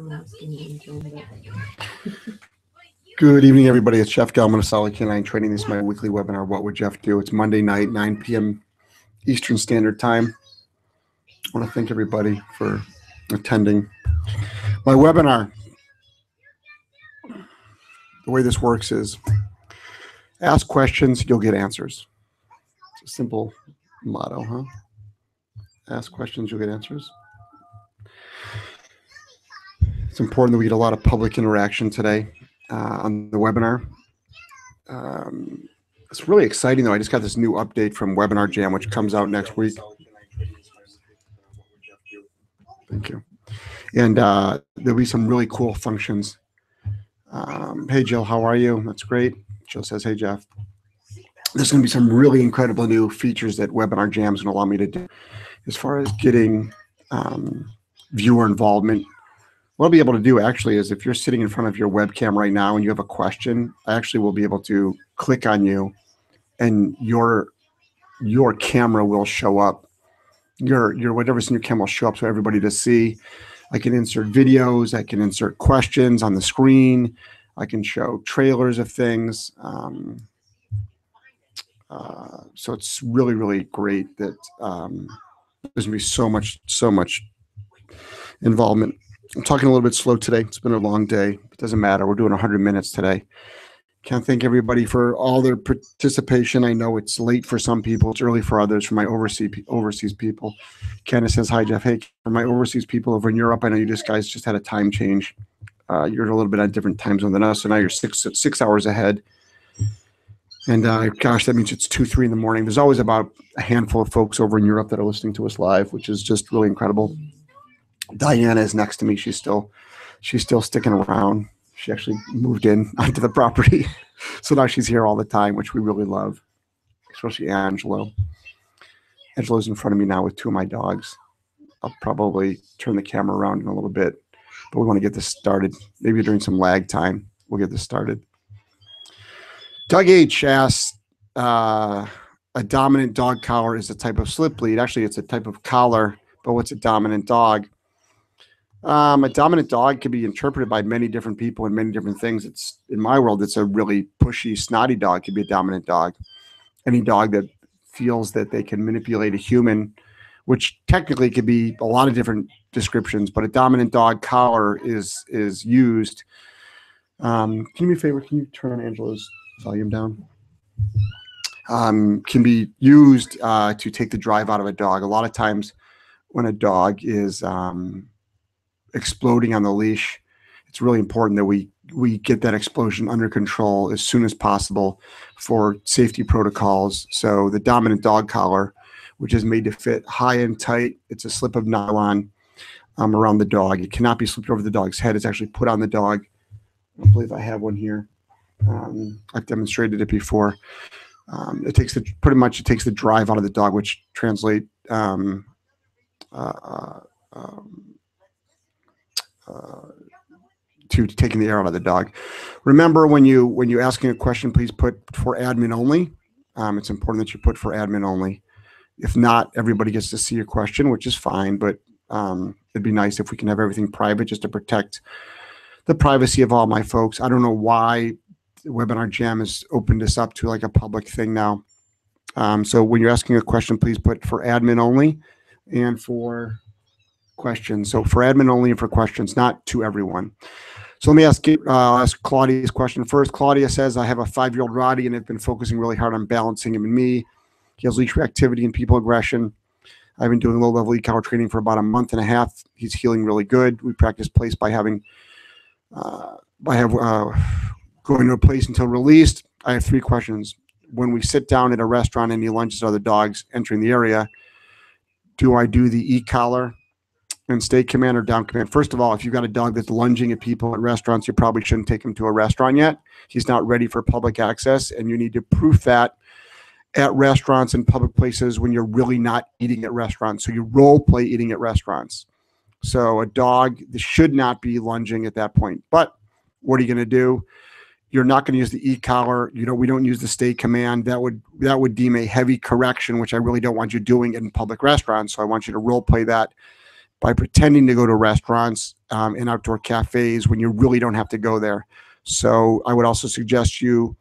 Good evening, everybody. It's Jeff Gellman of Solid K9 Training. This is my weekly webinar, What Would Jeff Do? It's Monday night, 9 p.m. Eastern Standard Time. I want to thank everybody for attending my webinar. The way this works is ask questions, you'll get answers. It's a simple motto, huh? Ask questions, you'll get answers. It's important that we get a lot of public interaction today uh, on the webinar. Um, it's really exciting though. I just got this new update from Webinar Jam, which comes out next week. Thank you. And uh, there'll be some really cool functions. Um, hey, Jill, how are you? That's great. Jill says, hey, Jeff. There's going to be some really incredible new features that Webinar Jam is going to allow me to do as far as getting um, viewer involvement what I'll be able to do actually is if you're sitting in front of your webcam right now and you have a question, I actually will be able to click on you and your your camera will show up. Your your whatever's in your camera will show up so everybody to see. I can insert videos, I can insert questions on the screen, I can show trailers of things. Um, uh, so it's really, really great that um, there's gonna be so much, so much involvement I'm talking a little bit slow today. It's been a long day. It doesn't matter. We're doing 100 minutes today. Can't thank everybody for all their participation. I know it's late for some people. It's early for others. For my overseas overseas people, Candace says hi, Jeff. Hey, for my overseas people over in Europe, I know you just guys just had a time change. Uh, you're a little bit on different time zone than us, so now you're six six hours ahead. And uh, gosh, that means it's two, three in the morning. There's always about a handful of folks over in Europe that are listening to us live, which is just really incredible. Diana is next to me. She's still she's still sticking around. She actually moved in onto the property. so now she's here all the time, which we really love. Especially Angelo. Angelo's in front of me now with two of my dogs. I'll probably turn the camera around in a little bit, but we want to get this started. Maybe during some lag time, we'll get this started. Doug H asks, uh, a dominant dog collar is a type of slip lead. Actually, it's a type of collar, but what's a dominant dog? Um, a dominant dog can be interpreted by many different people and many different things. It's in my world, it's a really pushy, snotty dog could be a dominant dog. Any dog that feels that they can manipulate a human, which technically could be a lot of different descriptions, but a dominant dog collar is is used. Um, can you do me a favor? Can you turn on volume down? Um, can be used uh, to take the drive out of a dog. A lot of times, when a dog is um, exploding on the leash. It's really important that we we get that explosion under control as soon as possible for safety protocols. So the dominant dog collar, which is made to fit high and tight, it's a slip of nylon um, around the dog. It cannot be slipped over the dog's head. It's actually put on the dog. I believe I have one here. Um, I've demonstrated it before. Um, it takes the pretty much it takes the drive out of the dog, which translate um, uh, uh to taking the air out of the dog. Remember when you when you're asking a question, please put for admin only. Um, it's important that you put for admin only. If not, everybody gets to see your question, which is fine. But um, it'd be nice if we can have everything private just to protect the privacy of all my folks. I don't know why the Webinar Jam has opened this up to like a public thing now. Um, so when you're asking a question, please put for admin only and for questions. So for admin only and for questions, not to everyone. So let me ask, uh, ask Claudia's question first. Claudia says, I have a five-year-old Rottie and have been focusing really hard on balancing him and me. He has leash reactivity and people aggression. I've been doing low-level e-collar training for about a month and a half. He's heeling really good. We practice place by having, uh, by have, uh, going to a place until released. I have three questions. When we sit down at a restaurant and he lunges at other dogs entering the area, do I do the e-collar and state command or down command. First of all, if you've got a dog that's lunging at people at restaurants, you probably shouldn't take him to a restaurant yet. He's not ready for public access, and you need to proof that at restaurants and public places when you're really not eating at restaurants. So you role play eating at restaurants. So a dog should not be lunging at that point. But what are you going to do? You're not going to use the e-collar. You know, we don't use the state command. That would that would deem a heavy correction, which I really don't want you doing in public restaurants. So I want you to role play that by pretending to go to restaurants um, and outdoor cafes when you really don't have to go there. So I would also suggest you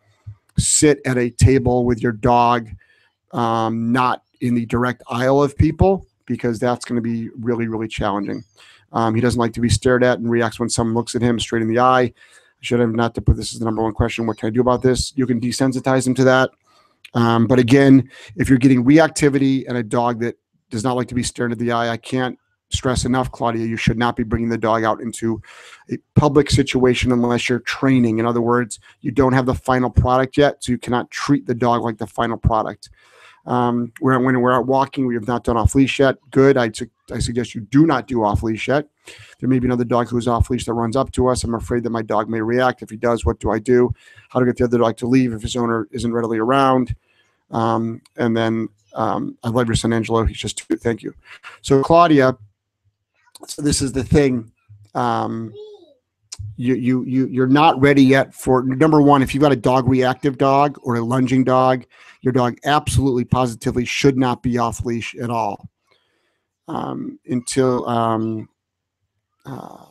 sit at a table with your dog, um, not in the direct aisle of people, because that's going to be really, really challenging. Um, he doesn't like to be stared at and reacts when someone looks at him straight in the eye. I should have not to put this as the number one question. What can I do about this? You can desensitize him to that. Um, but again, if you're getting reactivity and a dog that does not like to be stared at the eye, I can't stress enough, Claudia, you should not be bringing the dog out into a public situation unless you're training. In other words, you don't have the final product yet, so you cannot treat the dog like the final product. Um, we're, when we're out walking, we have not done off leash yet. Good. I, su- I suggest you do not do off leash yet. There may be another dog who's off leash that runs up to us. I'm afraid that my dog may react. If he does, what do I do? How to get the other dog to leave if his owner isn't readily around? Um, and then um, I love your son Angelo. He's just too, thank you. So Claudia, so this is the thing. Um, you you you you're not ready yet for number one. If you've got a dog reactive dog or a lunging dog, your dog absolutely positively should not be off leash at all um, until um, uh,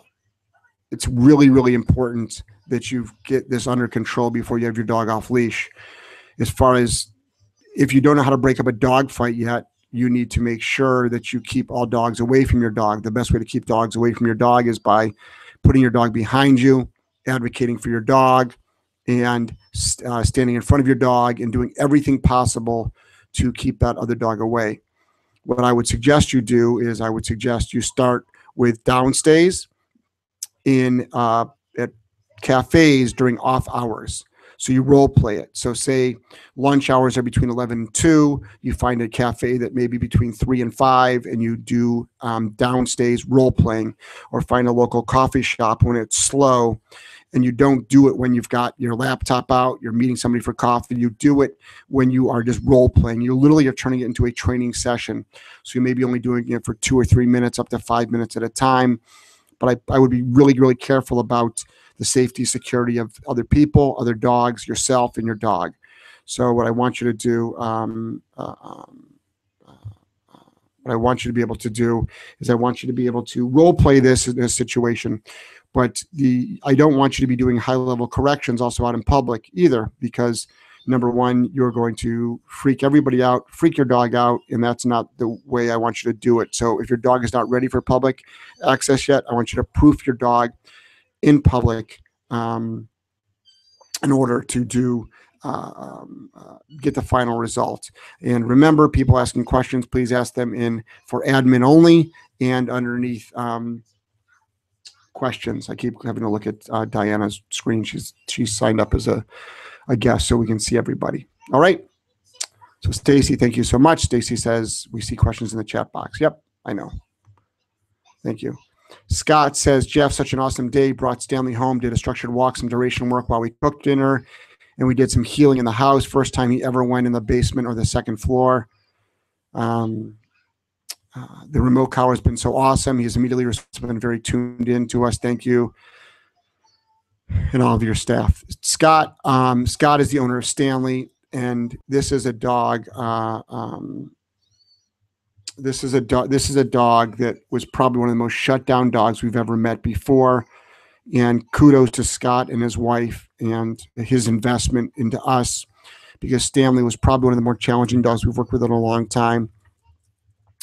it's really really important that you get this under control before you have your dog off leash. As far as if you don't know how to break up a dog fight yet, you need to make sure that you keep all dogs away from your dog. The best way to keep dogs away from your dog is by putting your dog behind you, advocating for your dog, and uh, standing in front of your dog and doing everything possible to keep that other dog away. What I would suggest you do is I would suggest you start with downstays in uh, at cafes during off hours. So you role play it. So say lunch hours are between 11 and 2. You find a cafe that may be between 3 and 5 and you do um, downstays role playing or find a local coffee shop when it's slow and you don't do it when you've got your laptop out, you're meeting somebody for coffee. You do it when you are just role playing. You literally are turning it into a training session. So you may be only doing it for two or three minutes, up to five minutes at a time. But I, I would be really, really careful about the safety, security of other people, other dogs, yourself, and your dog. So what I want you to do, um, uh, um, uh, what I want you to be able to do is I want you to be able to role play this in a situation. But the I don't want you to be doing high level corrections also out in public either, because number one, you're going to freak everybody out, freak your dog out, and that's not the way I want you to do it. So if your dog is not ready for public access yet, I want you to proof your dog in public um, in order to do uh, um, uh, get the final result. And remember, people asking questions, please ask them in for admin only and underneath um, questions. I keep having to look at uh, Diana's screen. She's she's signed up as a, a guest so we can see everybody. All right. So Stacy, thank you so much. Stacy says we see questions in the chat box. Yep, I know. Thank you. Scott says, Jeff, such an awesome day. Brought Stanley home, did a structured walk, some duration work while we cooked dinner, and we did some heeling in the house. First time he ever went in the basement or the second floor. Um, uh, the remote collar has been so awesome. He's immediately been very tuned in to us. Thank you. And all of your staff. Scott, um, Scott is the owner of Stanley, and this is a dog. Uh, um, this is a dog. This is a dog that was probably one of the most shut down dogs we've ever met before. And kudos to Scott and his wife and his investment into us, because Stanley was probably one of the more challenging dogs we've worked with in a long time.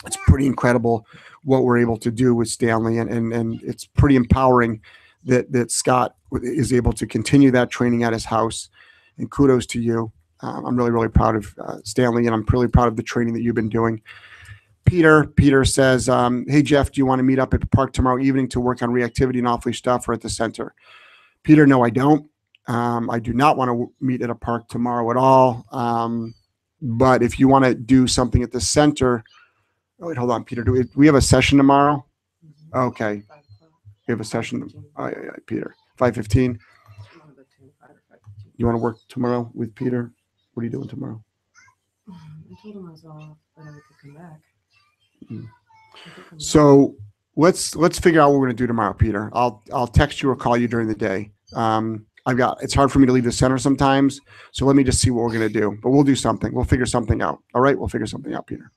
It's pretty incredible what we're able to do with Stanley, and and, and it's pretty empowering that that Scott is able to continue that training at his house. And kudos to you. Um, I'm really really proud of uh, Stanley, and I'm really proud of the training that you've been doing. Peter, Peter says, um, "Hey Jeff, do you want to meet up at the park tomorrow evening to work on reactivity and leash stuff, or at the center?" Peter, no, I don't. Um, I do not want to meet at a park tomorrow at all. Um, but if you want to do something at the center, oh, wait, hold on, Peter. Do we, we have a session tomorrow? Okay, we have a session. Oh, yeah, yeah, Peter, five fifteen. You want to work tomorrow with Peter? What are you doing tomorrow? I told him I was off, but I could come back. So let's let's figure out what we're gonna do tomorrow, Peter. I'll I'll text you or call you during the day. Um, I've got it's hard for me to leave the center sometimes, so let me just see what we're gonna do. But we'll do something. We'll figure something out. All right, we'll figure something out, Peter.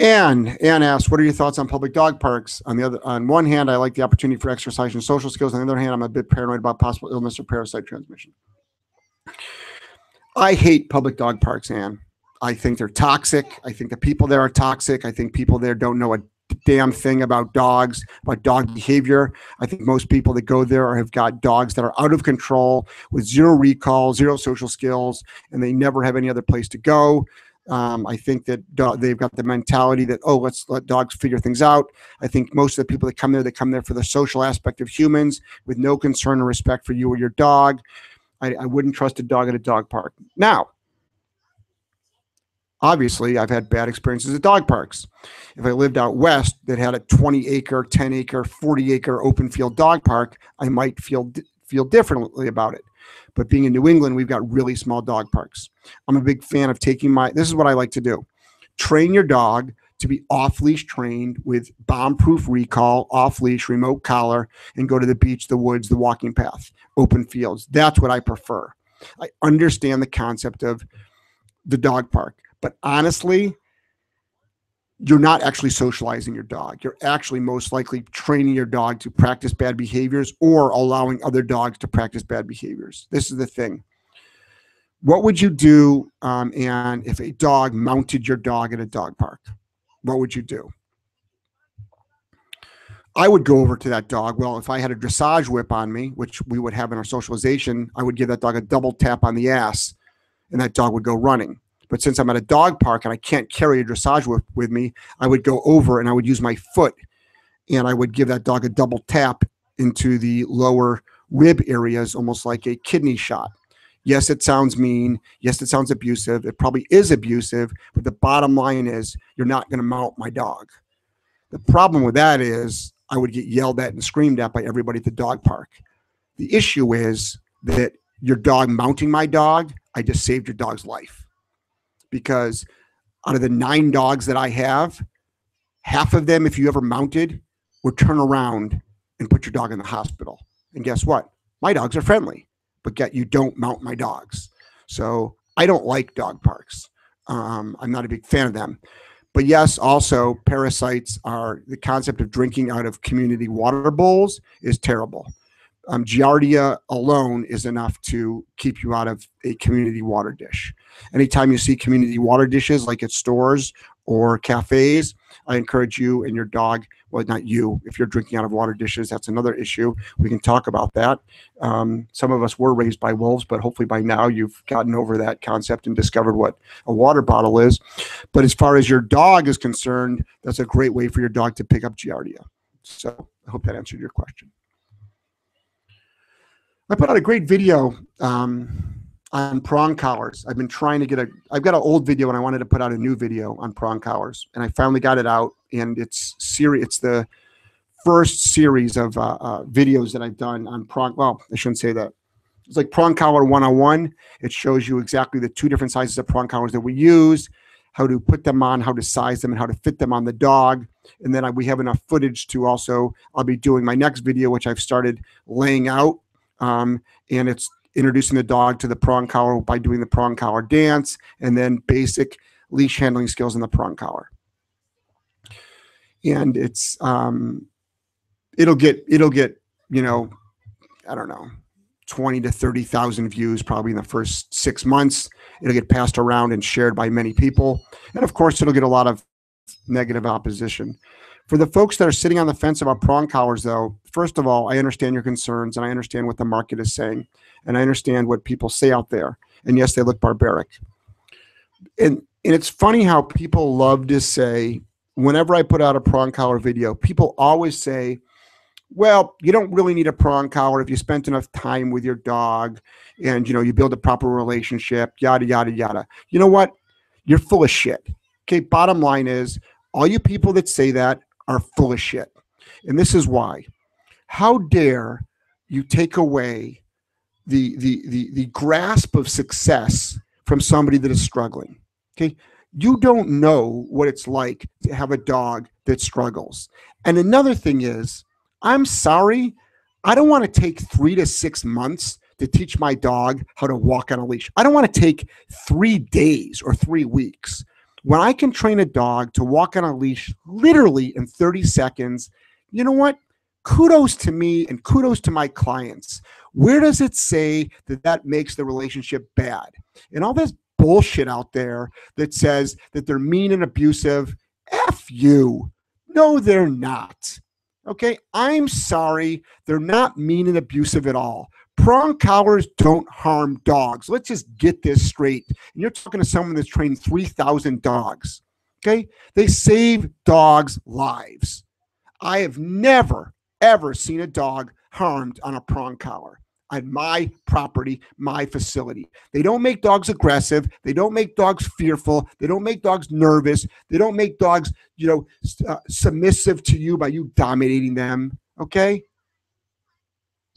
Anne, Anne asks, what are your thoughts on public dog parks? On the other, on one hand, I like the opportunity for exercise and social skills. On the other hand, I'm a bit paranoid about possible illness or parasite transmission. I hate public dog parks, Anne. I think they're toxic. I think the people there are toxic. I think people there don't know a damn thing about dogs, about dog behavior. I think most people that go there have got dogs that are out of control with zero recall, zero social skills, and they never have any other place to go. Um, I think that do- they've got the mentality that, oh, let's let dogs figure things out. I think most of the people that come there, they come there for the social aspect of humans with no concern or respect for you or your dog. I, I wouldn't trust a dog at a dog park. Now, obviously, I've had bad experiences at dog parks. If I lived out west that had a 20 acre, 10 acre, 40 acre open field dog park, I might feel feel differently about it. But being in New England, we've got really small dog parks. I'm a big fan of taking my, this is what I like to do train your dog to be off leash trained with bomb proof recall, off leash, remote collar, and go to the beach, the woods, the walking path, open fields. That's what I prefer. I understand the concept of the dog park, but honestly, you're not actually socializing your dog. You're actually most likely training your dog to practice bad behaviors or allowing other dogs to practice bad behaviors. This is the thing. What would you do, um, and if a dog mounted your dog at a dog park? What would you do? I would go over to that dog. Well, if I had a dressage whip on me, which we would have in our socialization, I would give that dog a double tap on the ass, and that dog would go running. But since I'm at a dog park and I can't carry a dressage whip with me, I would go over and I would use my foot and I would give that dog a double tap into the lower rib areas, almost like a kidney shot. Yes, it sounds mean. Yes, it sounds abusive. It probably is abusive, but the bottom line is you're not going to mount my dog. The problem with that is I would get yelled at and screamed at by everybody at the dog park. The issue is that your dog mounting my dog, I just saved your dog's life because out of the nine dogs that I have, half of them, if you ever mounted, would turn around and put your dog in the hospital. And guess what? My dogs are friendly, but yet you don't mount my dogs. So I don't like dog parks. Um, I'm not a big fan of them. But yes, also parasites are the concept of drinking out of community water bowls is terrible. Um, Giardia alone is enough to keep you out of a community water dish. Anytime you see community water dishes like at stores or cafes, I encourage you and your dog, well, not you, if you're drinking out of water dishes, that's another issue. We can talk about that. Um, some of us were raised by wolves, but hopefully by now you've gotten over that concept and discovered what a water bottle is. But as far as your dog is concerned, that's a great way for your dog to pick up Giardia. So I hope that answered your question. I put out a great video um, on prong collars. I've been trying to get a. I've got an old video and I wanted to put out a new video on prong collars, and I finally got it out. And it's series. It's the first series of uh, uh, videos that I've done on prong. Well, I shouldn't say that. It's like prong collar 101. It shows you exactly the two different sizes of prong collars that we use, how to put them on, how to size them, and how to fit them on the dog. And then I, we have enough footage to also. I'll be doing my next video, which I've started laying out um, and it's introducing the dog to the prong collar by doing the prong collar dance and then basic leash handling skills in the prong collar. And it's um, it'll get it'll get you know i don't know 20 to 30,000 views probably in the first 6 months. It'll get passed around and shared by many people. And of course it'll get a lot of negative opposition for the folks that are sitting on the fence about prong collars, though, first of all, I understand your concerns and I understand what the market is saying. And I understand what people say out there. And yes, they look barbaric. And, and it's funny how people love to say, whenever I put out a prong collar video, people always say, well, you don't really need a prong collar if you spent enough time with your dog and you know you build a proper relationship, yada yada yada. You know what? You're full of shit. Okay, bottom line is all you people that say that are full of shit. And this is why. How dare you take away the, the, the, the grasp of success from somebody that is struggling? Okay. You don't know what it's like to have a dog that struggles. And another thing is, I'm sorry, I don't want to take three to six months to teach my dog how to walk on a leash. I don't want to take three days or three weeks. When I can train a dog to walk on a leash literally in 30 seconds, you know what? Kudos to me and kudos to my clients. Where does it say that that makes the relationship bad? And all this bullshit out there that says that they're mean and abusive, F you. No, they're not. Okay, I'm sorry. They're not mean and abusive at all. Prong collars don't harm dogs. Let's just get this straight. And you're talking to someone that's trained 3,000 dogs. Okay, they save dogs' lives. I have never, ever seen a dog harmed on a prong collar on my property, my facility. They don't make dogs aggressive. They don't make dogs fearful. They don't make dogs nervous. They don't make dogs, you know, uh, submissive to you by you dominating them. Okay.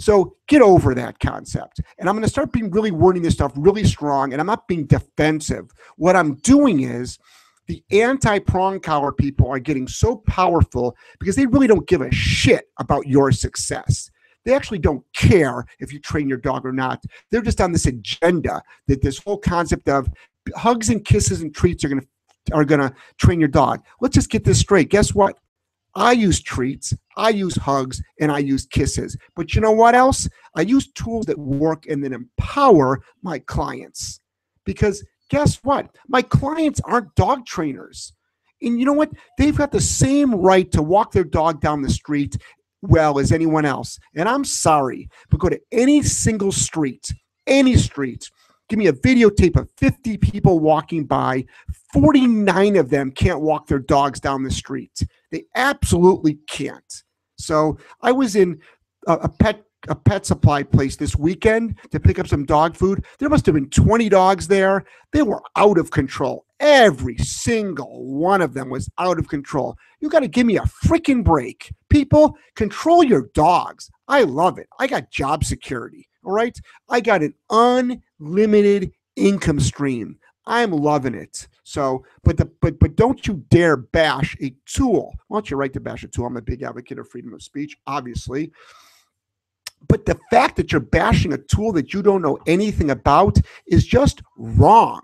So get over that concept. And I'm going to start being really wording this stuff really strong. And I'm not being defensive. What I'm doing is the anti prong collar people are getting so powerful because they really don't give a shit about your success. They actually don't care if you train your dog or not. They're just on this agenda that this whole concept of hugs and kisses and treats are going to are going to train your dog. Let's just get this straight. Guess what? I use treats, I use hugs, and I use kisses. But you know what else? I use tools that work and that empower my clients. Because guess what? My clients aren't dog trainers. And you know what? They've got the same right to walk their dog down the street well as anyone else. And I'm sorry, but go to any single street, any street, give me a videotape of 50 people walking by. 49 of them can't walk their dogs down the street. They absolutely can't. So I was in a, a pet a pet supply place this weekend to pick up some dog food. There must have been 20 dogs there. They were out of control. Every single one of them was out of control. You got to give me a freaking break. People, control your dogs. I love it. I got job security. All right. I got an unlimited income stream. I'm loving it. So, but the but but don't you dare bash a tool. Don't you right to bash a tool? I'm a big advocate of freedom of speech, obviously. But the fact that you're bashing a tool that you don't know anything about is just wrong.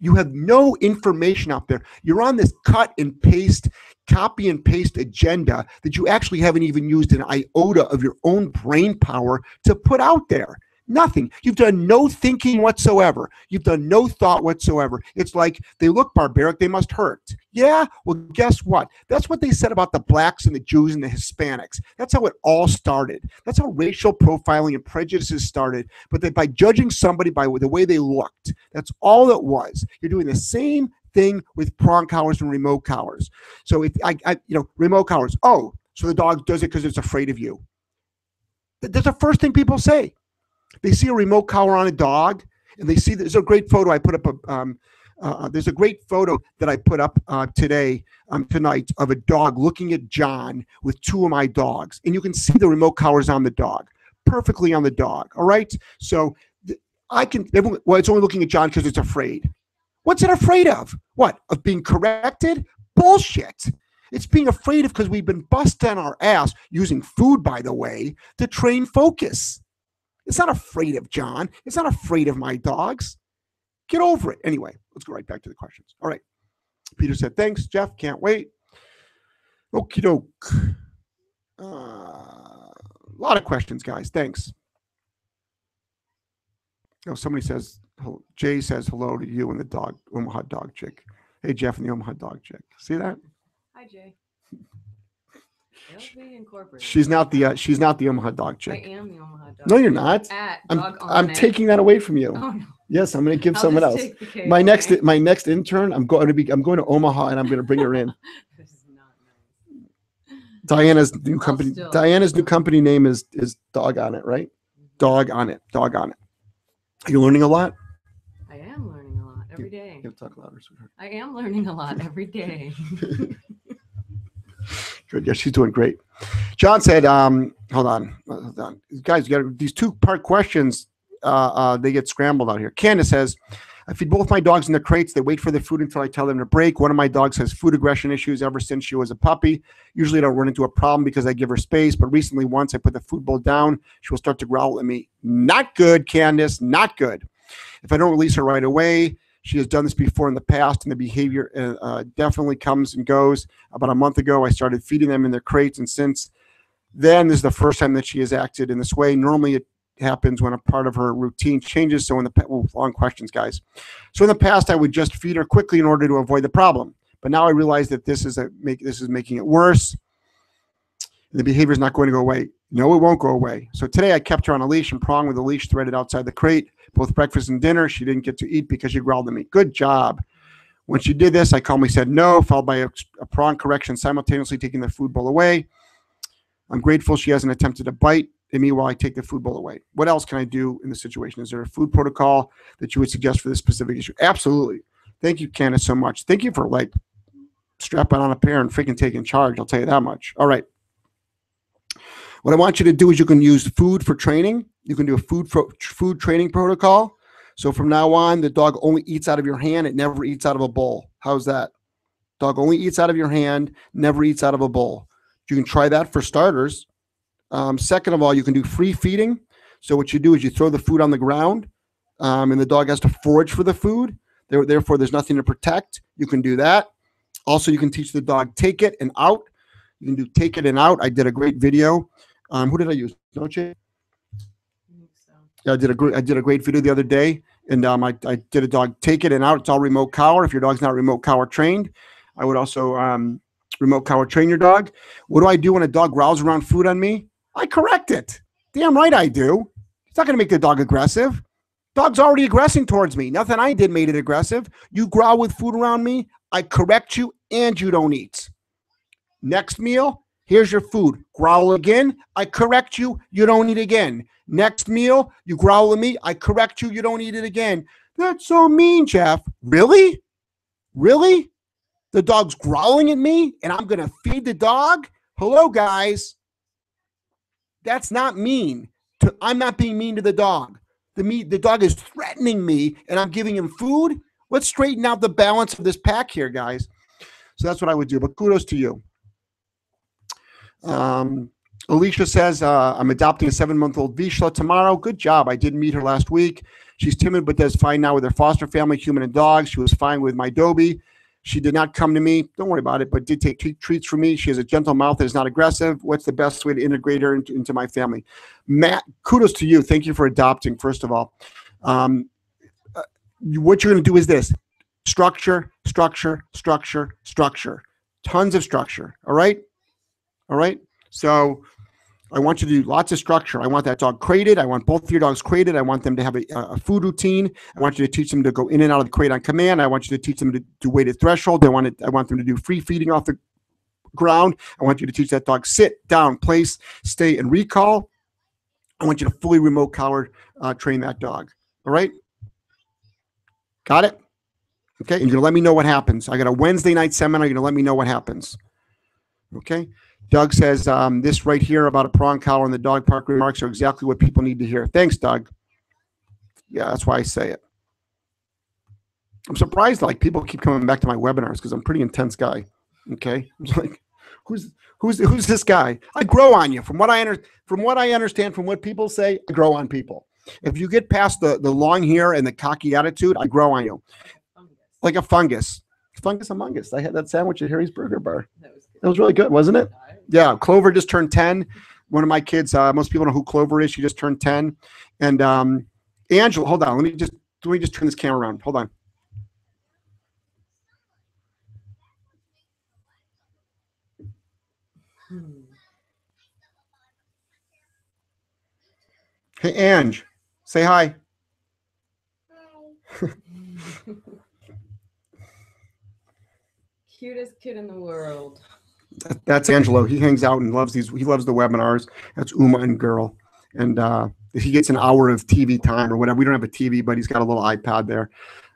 You have no information out there. You're on this cut and paste, copy and paste agenda that you actually haven't even used an iota of your own brain power to put out there. Nothing. You've done no thinking whatsoever. You've done no thought whatsoever. It's like they look barbaric, they must hurt. Yeah, well, guess what? That's what they said about the blacks and the Jews and the Hispanics. That's how it all started. That's how racial profiling and prejudices started. But that by judging somebody by the way they looked, that's all it was. You're doing the same thing with prong collars and remote collars. So if I, I you know, remote collars, oh, so the dog does it because it's afraid of you. That's the first thing people say. They see a remote collar on a dog, and they see there's a great photo I put up. A, um, uh, there's a great photo that I put up uh, today, um, tonight, of a dog looking at John with two of my dogs, and you can see the remote collars on the dog, perfectly on the dog. All right, so I can. Everyone, well, it's only looking at John because it's afraid. What's it afraid of? What of being corrected? Bullshit. It's being afraid of because we've been busted on our ass using food, by the way, to train focus. It's not afraid of John. It's not afraid of my dogs. Get over it. Anyway, let's go right back to the questions. All right. Peter said, thanks, Jeff. Can't wait. Okie doke. Uh, a lot of questions, guys. Thanks. Oh, somebody says, Jay says hello to you and the dog, Omaha dog chick. Hey, Jeff and the Omaha dog chick. See that? Hi, Jay. LV Incorporated. She's not the uh, she's not the Omaha dog I chick. am the Omaha dog. No, you're not. At I'm dog on I'm it. taking that away from you. Oh no. Yes, I'm going to give I'll someone just else. take the cake, My next okay? my next intern, I'm going to be I'm going to Omaha and I'm going to bring her in. This is not nice. Diana's new company still- Diana's new company name is is Dog on it, right? Dog on it. Dog on it. Are you learning a lot? I am learning a lot every day. You have to talk louder, sweetheart. I am learning a lot every day. Good. Yeah, she's doing great. John said, um, hold on, hold on. Guys, you got these two part questions. Uh, uh, they get scrambled out here. Candace says, I feed both my dogs in the crates. They wait for the food until I tell them to break. One of my dogs has food aggression issues ever since she was a puppy. Usually I don't run into a problem because I give her space, but recently once I put the food bowl down, she will start to growl at me. Not good, Candace, not good. If I don't release her right away, She has done this before in the past, and the behavior uh, uh, definitely comes and goes. About a month ago, I started feeding them in their crates, and since then, this is the first time that she has acted in this way. Normally, it happens when a part of her routine changes. So, in the oh, long questions, guys. So, in the past, I would just feed her quickly in order to avoid the problem. But now I realize that this is a make this is making it worse. The behavior is not going to go away. No, it won't go away. So today I kept her on a leash and prong with a leash threaded outside the crate, both breakfast and dinner. She didn't get to eat because she growled at me. Good job. When she did this, I calmly said no, followed by a, a prong correction, simultaneously taking the food bowl away. I'm grateful she hasn't attempted to bite at me while I take the food bowl away. What else can I do in this situation? Is there a food protocol that you would suggest for this specific issue? Absolutely. Thank you, Candace, so much. Thank you for like strapping on a pair and freaking taking charge. I'll tell you that much. All right. What I want you to do is you can use food for training. You can do a food for, food training protocol. So from now on, the dog only eats out of your hand. It never eats out of a bowl. How's that? Dog only eats out of your hand, never eats out of a bowl. You can try that for starters. Um, second of all, you can do free feeding. So what you do is you throw the food on the ground, um, and the dog has to forage for the food. There, therefore, there's nothing to protect. You can do that. Also, you can teach the dog take it and out. You can do take it and out. I did a great video. Um, who did I use? Think so. Yeah, I did a great I did a great video the other day, and um, I, I did a dog take it and out. It's all remote collar. If your dog's not remote collar trained, I would also um, remote collar train your dog. What do I do when a dog growls around food on me? I correct it. Damn right I do. It's not going to make the dog aggressive. Dog's already aggressing towards me. Nothing I did made it aggressive. You growl with food around me, I correct you, and you don't eat. Next meal, here's your food. Growl again, I correct you, you don't eat again. Next meal, you growl at me, I correct you, you don't eat it again. That's so mean, Jeff. Really? Really? The dog's growling at me and I'm going to feed the dog? Hello, guys. That's not mean. To, I'm not being mean to the dog. The, me, the dog is threatening me and I'm giving him food. Let's straighten out the balance of this pack here, guys. So that's what I would do. But kudos to you. Um, Alicia says, uh, I'm adopting a seven month old Vizsla tomorrow. Good job. I did meet her last week. She's timid, but does fine now with her foster family, human and dog. She was fine with my Dobie. She did not come to me. Don't worry about it, but did take treat, treats from me. She has a gentle mouth that is not aggressive. What's the best way to integrate her into, into my family? Matt, kudos to you. Thank you for adopting, first of all. Um, uh, what you're going to do is this structure, structure, structure, structure. Tons of structure. All right. All right. So I want you to do lots of structure. I want that dog crated. I want both of your dogs crated. I want them to have a, a food routine. I want you to teach them to go in and out of the crate on command. I want you to teach them to do weighted threshold. I want it, I want them to do free feeding off the ground. I want you to teach that dog sit, down, place, stay, and recall. I want you to fully remote collar uh, train that dog. All right. Got it? Okay. And you're going to let me know what happens. I got a Wednesday night seminar. You're going to let me know what happens. Okay. Doug says um, this right here about a prong collar and the dog park remarks are exactly what people need to hear. Thanks, Doug. Yeah, that's why I say it. I'm surprised like people keep coming back to my webinars because I'm a pretty intense guy. Okay, I'm like, who's who's who's this guy? I grow on you from what I under, from what I understand from what people say. I grow on people. If you get past the the long hair and the cocky attitude, I grow on you Fungus. like a fungus. Fungus among us. I had that sandwich at Harry's Burger Bar. That was good. It was really good, wasn't it? Yeah, Clover just turned 10. One of my kids, uh, most people know who Clover is. She just turned 10. And um, Angelo, hold on. Let me just let me just turn this camera around. Hold on. Hey, Ange, say hi. hi. Cutest kid in the world. That- That's Angelo. He hangs out and loves these. He loves the webinars. That's Uma and Girl. And uh, he gets an hour of TV time or whatever. We don't have a TV, but he's got a little iPad there.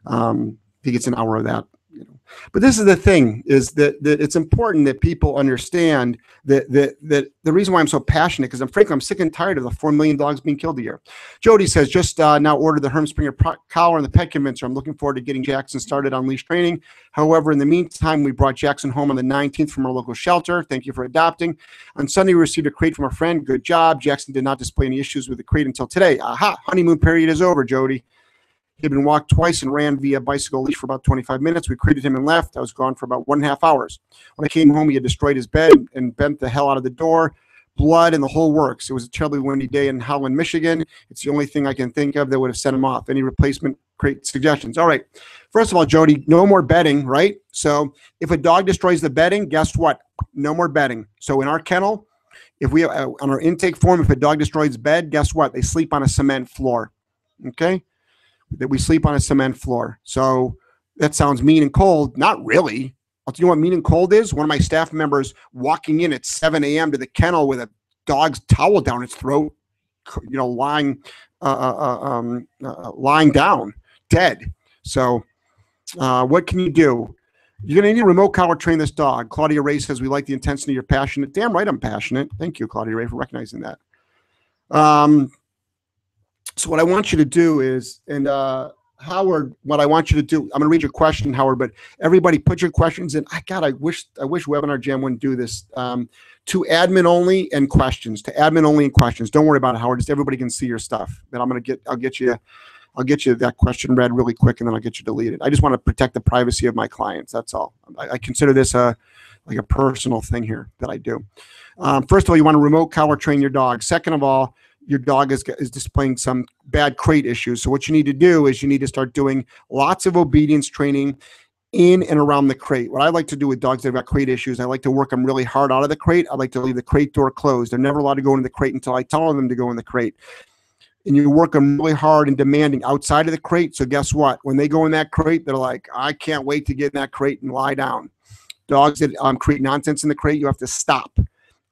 Um, he gets an hour of that. But this is the thing: is that, that it's important that people understand that that that the reason why I'm so passionate because I'm frankly I'm sick and tired of the four million dogs being killed a year. Jody says just uh, now ordered the Herm Sprenger collar and the pet convincer. I'm looking forward to getting Jackson started on leash training. However, in the meantime, we brought Jackson home on the 19th from our local shelter. Thank you for adopting. On Sunday, we received a crate from a friend. Good job. Jackson did not display any issues with the crate until today. Aha, honeymoon period is over, Jody. He had been walked twice and ran via bicycle leash for about 25 minutes. We created him and left. I was gone for about one and a half hours. When I came home, he had destroyed his bed and bent the hell out of the door, blood and the whole works. It was a terribly windy day in Howland, Michigan. It's the only thing I can think of that would have sent him off. Any replacement crate suggestions? All right. First of all, Jody, no more bedding, right? So if a dog destroys the bedding, guess what? No more bedding. So in our kennel, if we uh, on our intake form, if a dog destroys bed, guess what? They sleep on a cement floor. Okay that we sleep on a cement floor. So that sounds mean and cold. Not really. Tell you what mean and cold is. One of my staff members walking in at 7 a.m. to the kennel with a dog's towel down its throat, you know, lying, uh, uh, uh um, uh, lying down, dead. So, uh, what can you do? You're going to need a remote collar train this dog. Claudia Ray says, We like the intensity. You're passionate. Damn right, I'm passionate. Thank you, Claudia Ray, for recognizing that. Um, so what I want you to do is, and uh, Howard, what I want you to do, I'm going to read your question, Howard. But everybody, put your questions in. I God, I wish I wish Webinar Jam wouldn't do this. Um, to admin only and questions. To admin only and questions. Don't worry about it, Howard. Just everybody can see your stuff. But I'm going to get. I'll get you. I'll get you that question read really quick, and then I'll get you deleted. I just want to protect the privacy of my clients. That's all. I, I consider this a like a personal thing here that I do. Um, first of all, you want to remote collar train your dog. Second of all, your dog is, is displaying some bad crate issues. So what you need to do is you need to start doing lots of obedience training in and around the crate. What I like to do with dogs that have got crate issues, I like to work them really hard out of the crate. I like to leave the crate door closed. They're never allowed to go into the crate until I tell them to go in the crate. And you work them really hard and demanding outside of the crate. So guess what? When they go in that crate, they're like, I can't wait to get in that crate and lie down. Dogs that um, create nonsense in the crate, you have to stop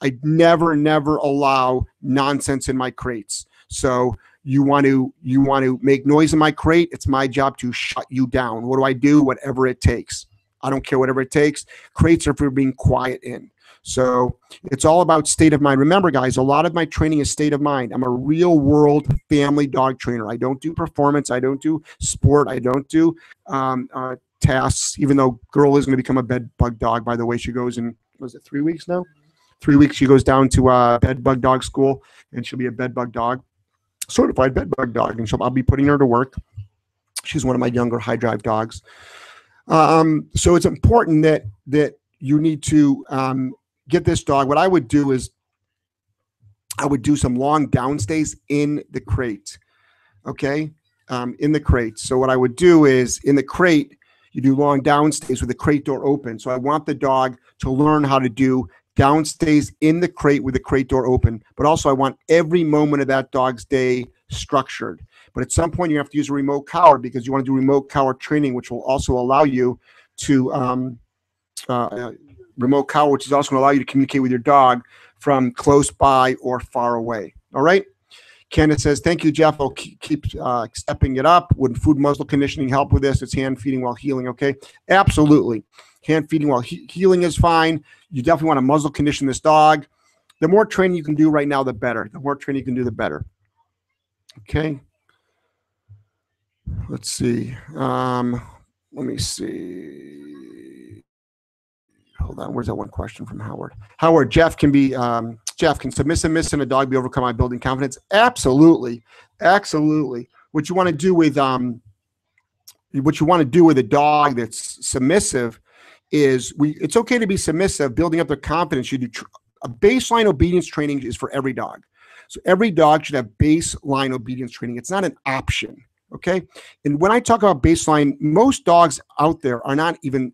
I never, never allow nonsense in my crates. So you want to you want to make noise in my crate. It's my job to shut you down. What do I do? Whatever it takes. I don't care whatever it takes. Crates are for being quiet in. So it's all about state of mind. Remember, guys, a lot of my training is state of mind. I'm a real world family dog trainer. I don't do performance. I don't do sport. I don't do um, uh, tasks. Even though girl is going to become a bed bug dog, by the way, she goes in was it three weeks now? Three weeks she goes down to uh, bed bug dog school and she'll be a bed bug dog certified bed bug dog and she'll i'll be putting her to work. She's one of my younger high drive dogs. Um, so it's important that that you need to um, get this dog. What i would do is i would do some long downstays in the crate okay? Um, in the crate. So what i would do is in the crate you do long downstays with the crate door open. So i want the dog to learn how to do downstays in the crate with the crate door open. But also, I want every moment of that dog's day structured. But at some point, you have to use a remote collar because you want to do remote collar training, which will also allow you to um, uh, remote collar, which is also going to allow you to communicate with your dog from close by or far away. All right. Candace says, "Thank you, Jeff. I'll keep, uh, stepping it up. Would food muzzle conditioning help with this? It's hand feeding while heeling. Okay, absolutely. Hand feeding while he- heeling is fine. You definitely want to muzzle condition this dog. The more training you can do right now, the better. The more training you can do, the better. Okay. Let's see. Um, let me see. Hold on. Where's that one question from Howard? Howard, Jeff can be um, Jeff can submissive miss and a dog be overcome by building confidence. Absolutely, absolutely. What you want to do with um, what you want to do with a dog that's submissive is we it's okay to be submissive building up their confidence you do tr- a baseline obedience training is for every dog. So every dog should have baseline obedience training. It's not an option okay? And when i talk about baseline most dogs out there are not even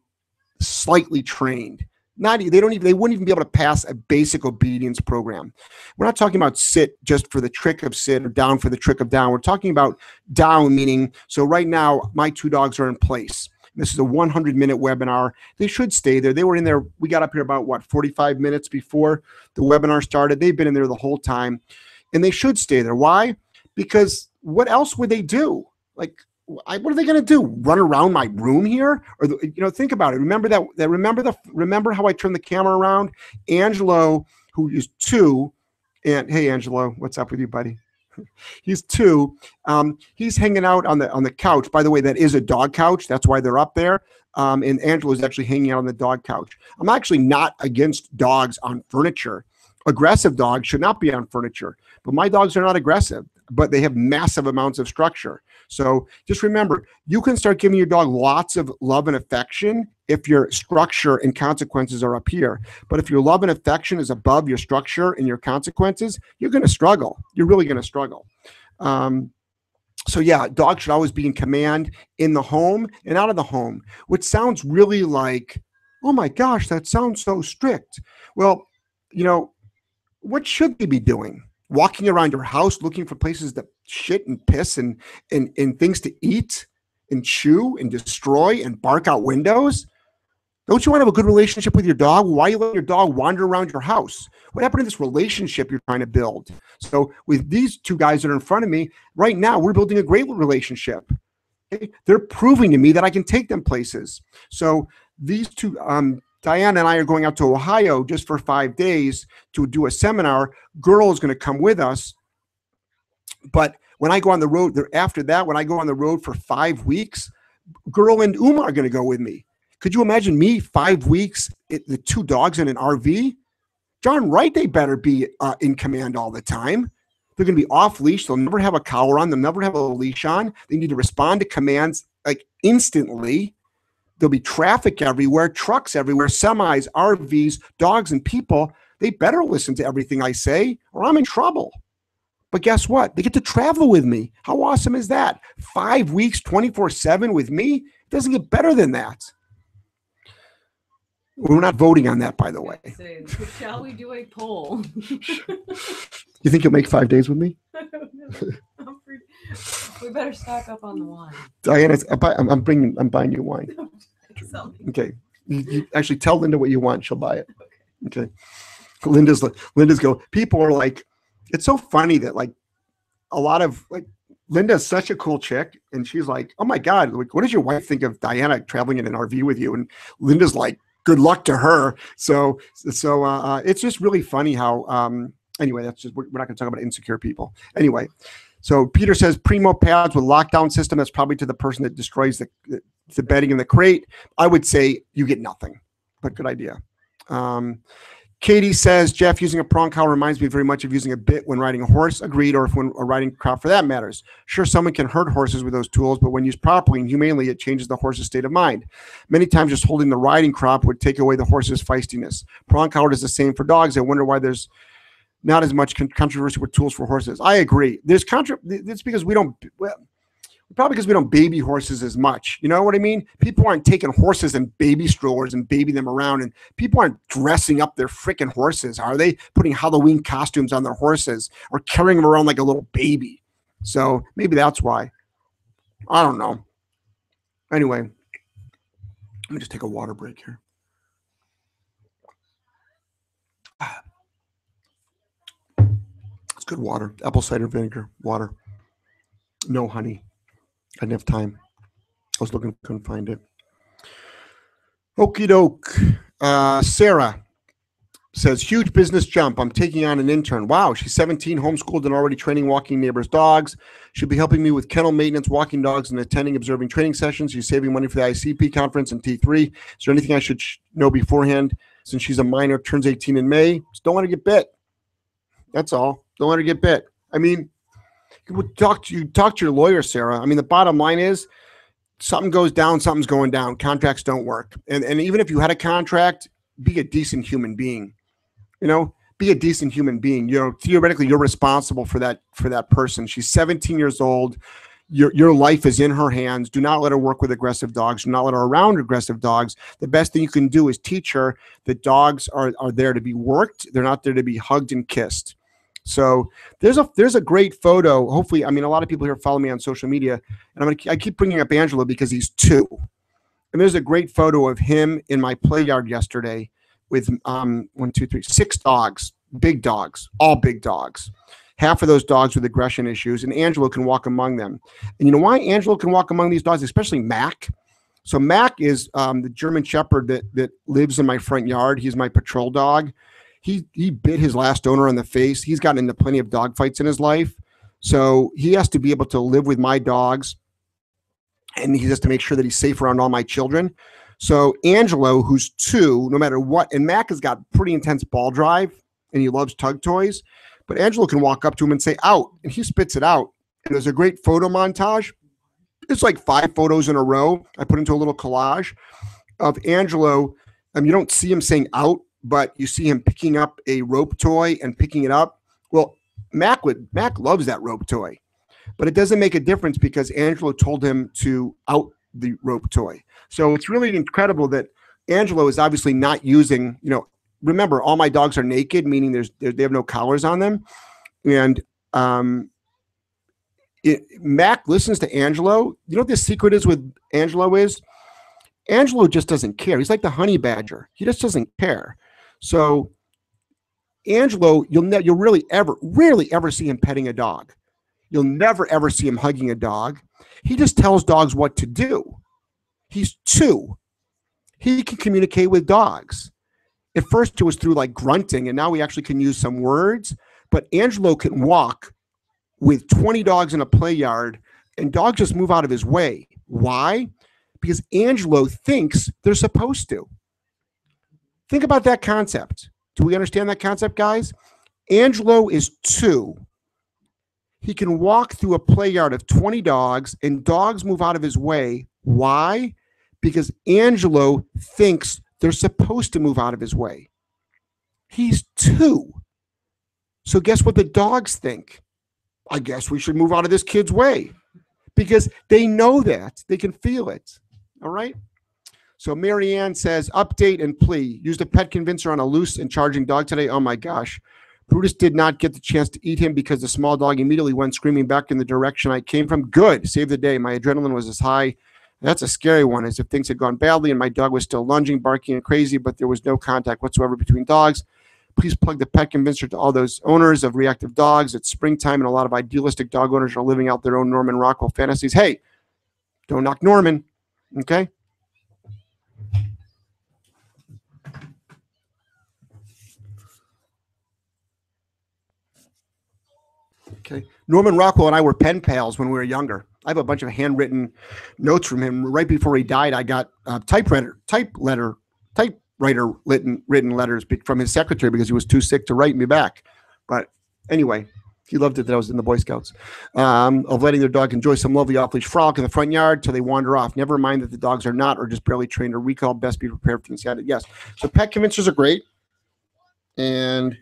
slightly trained. Not they don't even they wouldn't even be able to pass a basic obedience program. We're not talking about sit just for the trick of sit or down for the trick of down. We're talking about down meaning so right now my two dogs are in place this is a 100 minute webinar. They should stay there. They were in there. We got up here about what 45 minutes before the webinar started. They've been in there the whole time, and they should stay there. Why? Because what else would they do? Like, I, what are they going to do? Run around my room here? Or the, you know, think about it. Remember that. That remember the remember how I turned the camera around. Angelo, who is two, and hey, Angelo, what's up with you, buddy? he's two. Um, he's hanging out on the on the couch. By the way, that is a dog couch. That's why they're up there. Um, and Angelo's actually hanging out on the dog couch. I'm actually not against dogs on furniture. Aggressive dogs should not be on furniture, but my dogs are not aggressive. but they have massive amounts of structure. So just remember, you can start giving your dog lots of love and affection if your structure and consequences are up here. But if your love and affection is above your structure and your consequences, you're going to struggle. You're really going to struggle. Um, so yeah, dogs should always be in command in the home and out of the home, which sounds really like, oh my gosh, that sounds so strict. Well, you know, what should they be doing? Walking around your house looking for places to shit and piss and and, and things to eat and chew and destroy and bark out windows? Don't you want to have a good relationship with your dog? Why you letting your dog wander around your house? What happened to this relationship you're trying to build? So, with these two guys that are in front of me right now, we're building a great relationship. They're proving to me that I can take them places. So, these two, um, Diana and I are going out to Ohio just for five days to do a seminar. Girl is going to come with us. But when I go on the road, after that, when I go on the road for five weeks, Girl and Uma are going to go with me. Could you imagine me five weeks, it, the two dogs in an RV? John right, they better be uh, in command all the time. They're going to be off leash. They'll never have a collar on. They'll never have a leash on. They need to respond to commands like instantly. There'll be traffic everywhere, trucks everywhere, semis, RVs, dogs, and people. They better listen to everything I say, or I'm in trouble. But guess what? They get to travel with me. How awesome is that? Five weeks, 24 7 with me? It doesn't get better than that. We're not voting on that, by the way. Say, shall we do a poll? You think you'll make five days with me? I don't know. I'm pretty- we better stock up on the wine. Diana, I'm, I'm I'm bringing, I'm buying you wine. Okay. You, you actually tell Linda what you want. She'll buy it. Okay. Linda's Linda's go, people are like, it's so funny that like a lot of like, Linda's such a cool chick. And she's like, oh my God, like, what does your wife think of Diana traveling in an RV with you? And Linda's like, good luck to her. So, so uh, uh, it's just really funny how, um, anyway, that's just, we're, we're not going to talk about insecure people. Anyway, so Peter says Primo pads with lockdown system. That's probably to the person that destroys the, the, bedding in the crate. I would say you get nothing, but good idea. Um, Katie says Jeff using a prong collar reminds me very much of using a bit when riding a horse. Agreed, or if when or riding crop for that matters. Sure, someone can hurt horses with those tools, but when used properly and humanely, it changes the horse's state of mind. Many times, just holding the riding crop would take away the horse's feistiness. Prong collar is the same for dogs. I wonder why there's not as much con- controversy with tools for horses. I agree. There's contra. It's because we don't. Well, probably because we don't baby horses as much. You know what I mean? People aren't taking horses and baby strollers and baby them around, and people aren't dressing up their freaking horses, are they? Putting Halloween costumes on their horses or carrying them around like a little baby. So maybe that's why. I don't know. Anyway, let me just take a water break here. It's good water. Apple cider vinegar, water. No honey. I didn't have time. I was looking, couldn't find it. Okie doke. Uh, Sarah says, huge business jump. I'm taking on an intern. Wow, she's 17, homeschooled, and already training walking neighbors' dogs. She'll be helping me with kennel maintenance, walking dogs, and attending observing training sessions. She's saving money for the ICP conference and T3. Is there anything I should sh- know beforehand since she's a minor, turns 18 in May? Just don't want to get bit. That's all. Don't let her get bit. I mean, talk to you talk to your lawyer, Sarah. I mean, the bottom line is something goes down, something's going down. Contracts don't work. And and even if you had a contract, be a decent human being. You know, be a decent human being. You know, theoretically, you're responsible for that for that person. She's 17 years old. Your, your life is in her hands. Do not let her work with aggressive dogs. Do not let her around aggressive dogs. The best thing you can do is teach her that dogs are, are there to be worked. They're not there to be hugged and kissed. So there's a there's a great photo. Hopefully, I mean, a lot of people here follow me on social media, and I'm gonna I keep bringing up Angelo because he's two, and there's a great photo of him in my play yard yesterday with um one two three six dogs, big dogs, all big dogs. Half of those dogs with aggression issues, and Angelo can walk among them. And you know why Angelo can walk among these dogs, especially Mac. So Mac is um, the German Shepherd that that lives in my front yard. He's my patrol dog he he bit his last owner on the face. He's gotten into plenty of dog fights in his life. So he has to be able to live with my dogs and he has to make sure that he's safe around all my children. So Angelo, who's two, no matter what, and Mac has got pretty intense ball drive and he loves tug toys. but Angelo can walk up to him and say out, and he spits it out. And there's a great photo montage. It's like five photos in a row. I put into a little collage of Angelo. Um, you don't see him saying out, but you see him picking up a rope toy and picking it up. Well, Mac would Mac loves that rope toy, but it doesn't make a difference because Angelo told him to out the rope toy. So it's really incredible that Angelo is obviously not using, you know, remember all my dogs are naked, meaning there's they have no collars on them. And um it, Mac listens to Angelo. You know what the secret is with Angelo is? Angelo just doesn't care. He's like the honey badger. He just doesn't care. So Angelo, you'll ne- you'll really ever, rarely ever see him petting a dog. You'll never ever see him hugging a dog. He just tells dogs what to do. He's two. He can communicate with dogs. At first, it was through like grunting, and now we actually can use some words. But Angelo can walk with 20 dogs in a play yard, and dogs just move out of his way. Why? Because Angelo thinks they're supposed to. Think about that concept. Do we understand that concept, guys? Angelo is two. He can walk through a play yard of 20 dogs, and dogs move out of his way. Why? Because Angelo thinks they're supposed to move out of his way. He's two. So, guess what the dogs think? I guess we should move out of this kid's way because they know that. They can feel it. All right. So Marianne says, update and plea. Used a pet convincer on a loose and charging dog today. Oh my gosh. Brutus did not get the chance to eat him because the small dog immediately went screaming back in the direction I came from. Good. Save the day. My adrenaline was as high. That's a scary one, as if things had gone badly and my dog was still lunging, barking, and crazy, but there was no contact whatsoever between dogs. Please plug the pet convincer to all those owners of reactive dogs. It's springtime, and a lot of idealistic dog owners are living out their own Norman Rockwell fantasies. Hey, don't knock Norman. Okay. Okay. Norman Rockwell and I were pen pals when we were younger. I have a bunch of handwritten notes from him. Right before he died, I got uh, typewriter, type letter, typewriter written written letters from his secretary because he was too sick to write me back. But anyway, he loved it that I was in the Boy Scouts. Um, of letting their dog enjoy some lovely off leash frolic in the front yard till they wander off. Never mind that the dogs are not or just barely trained or recall. Best be prepared for the Yes. So pet convincers are great. And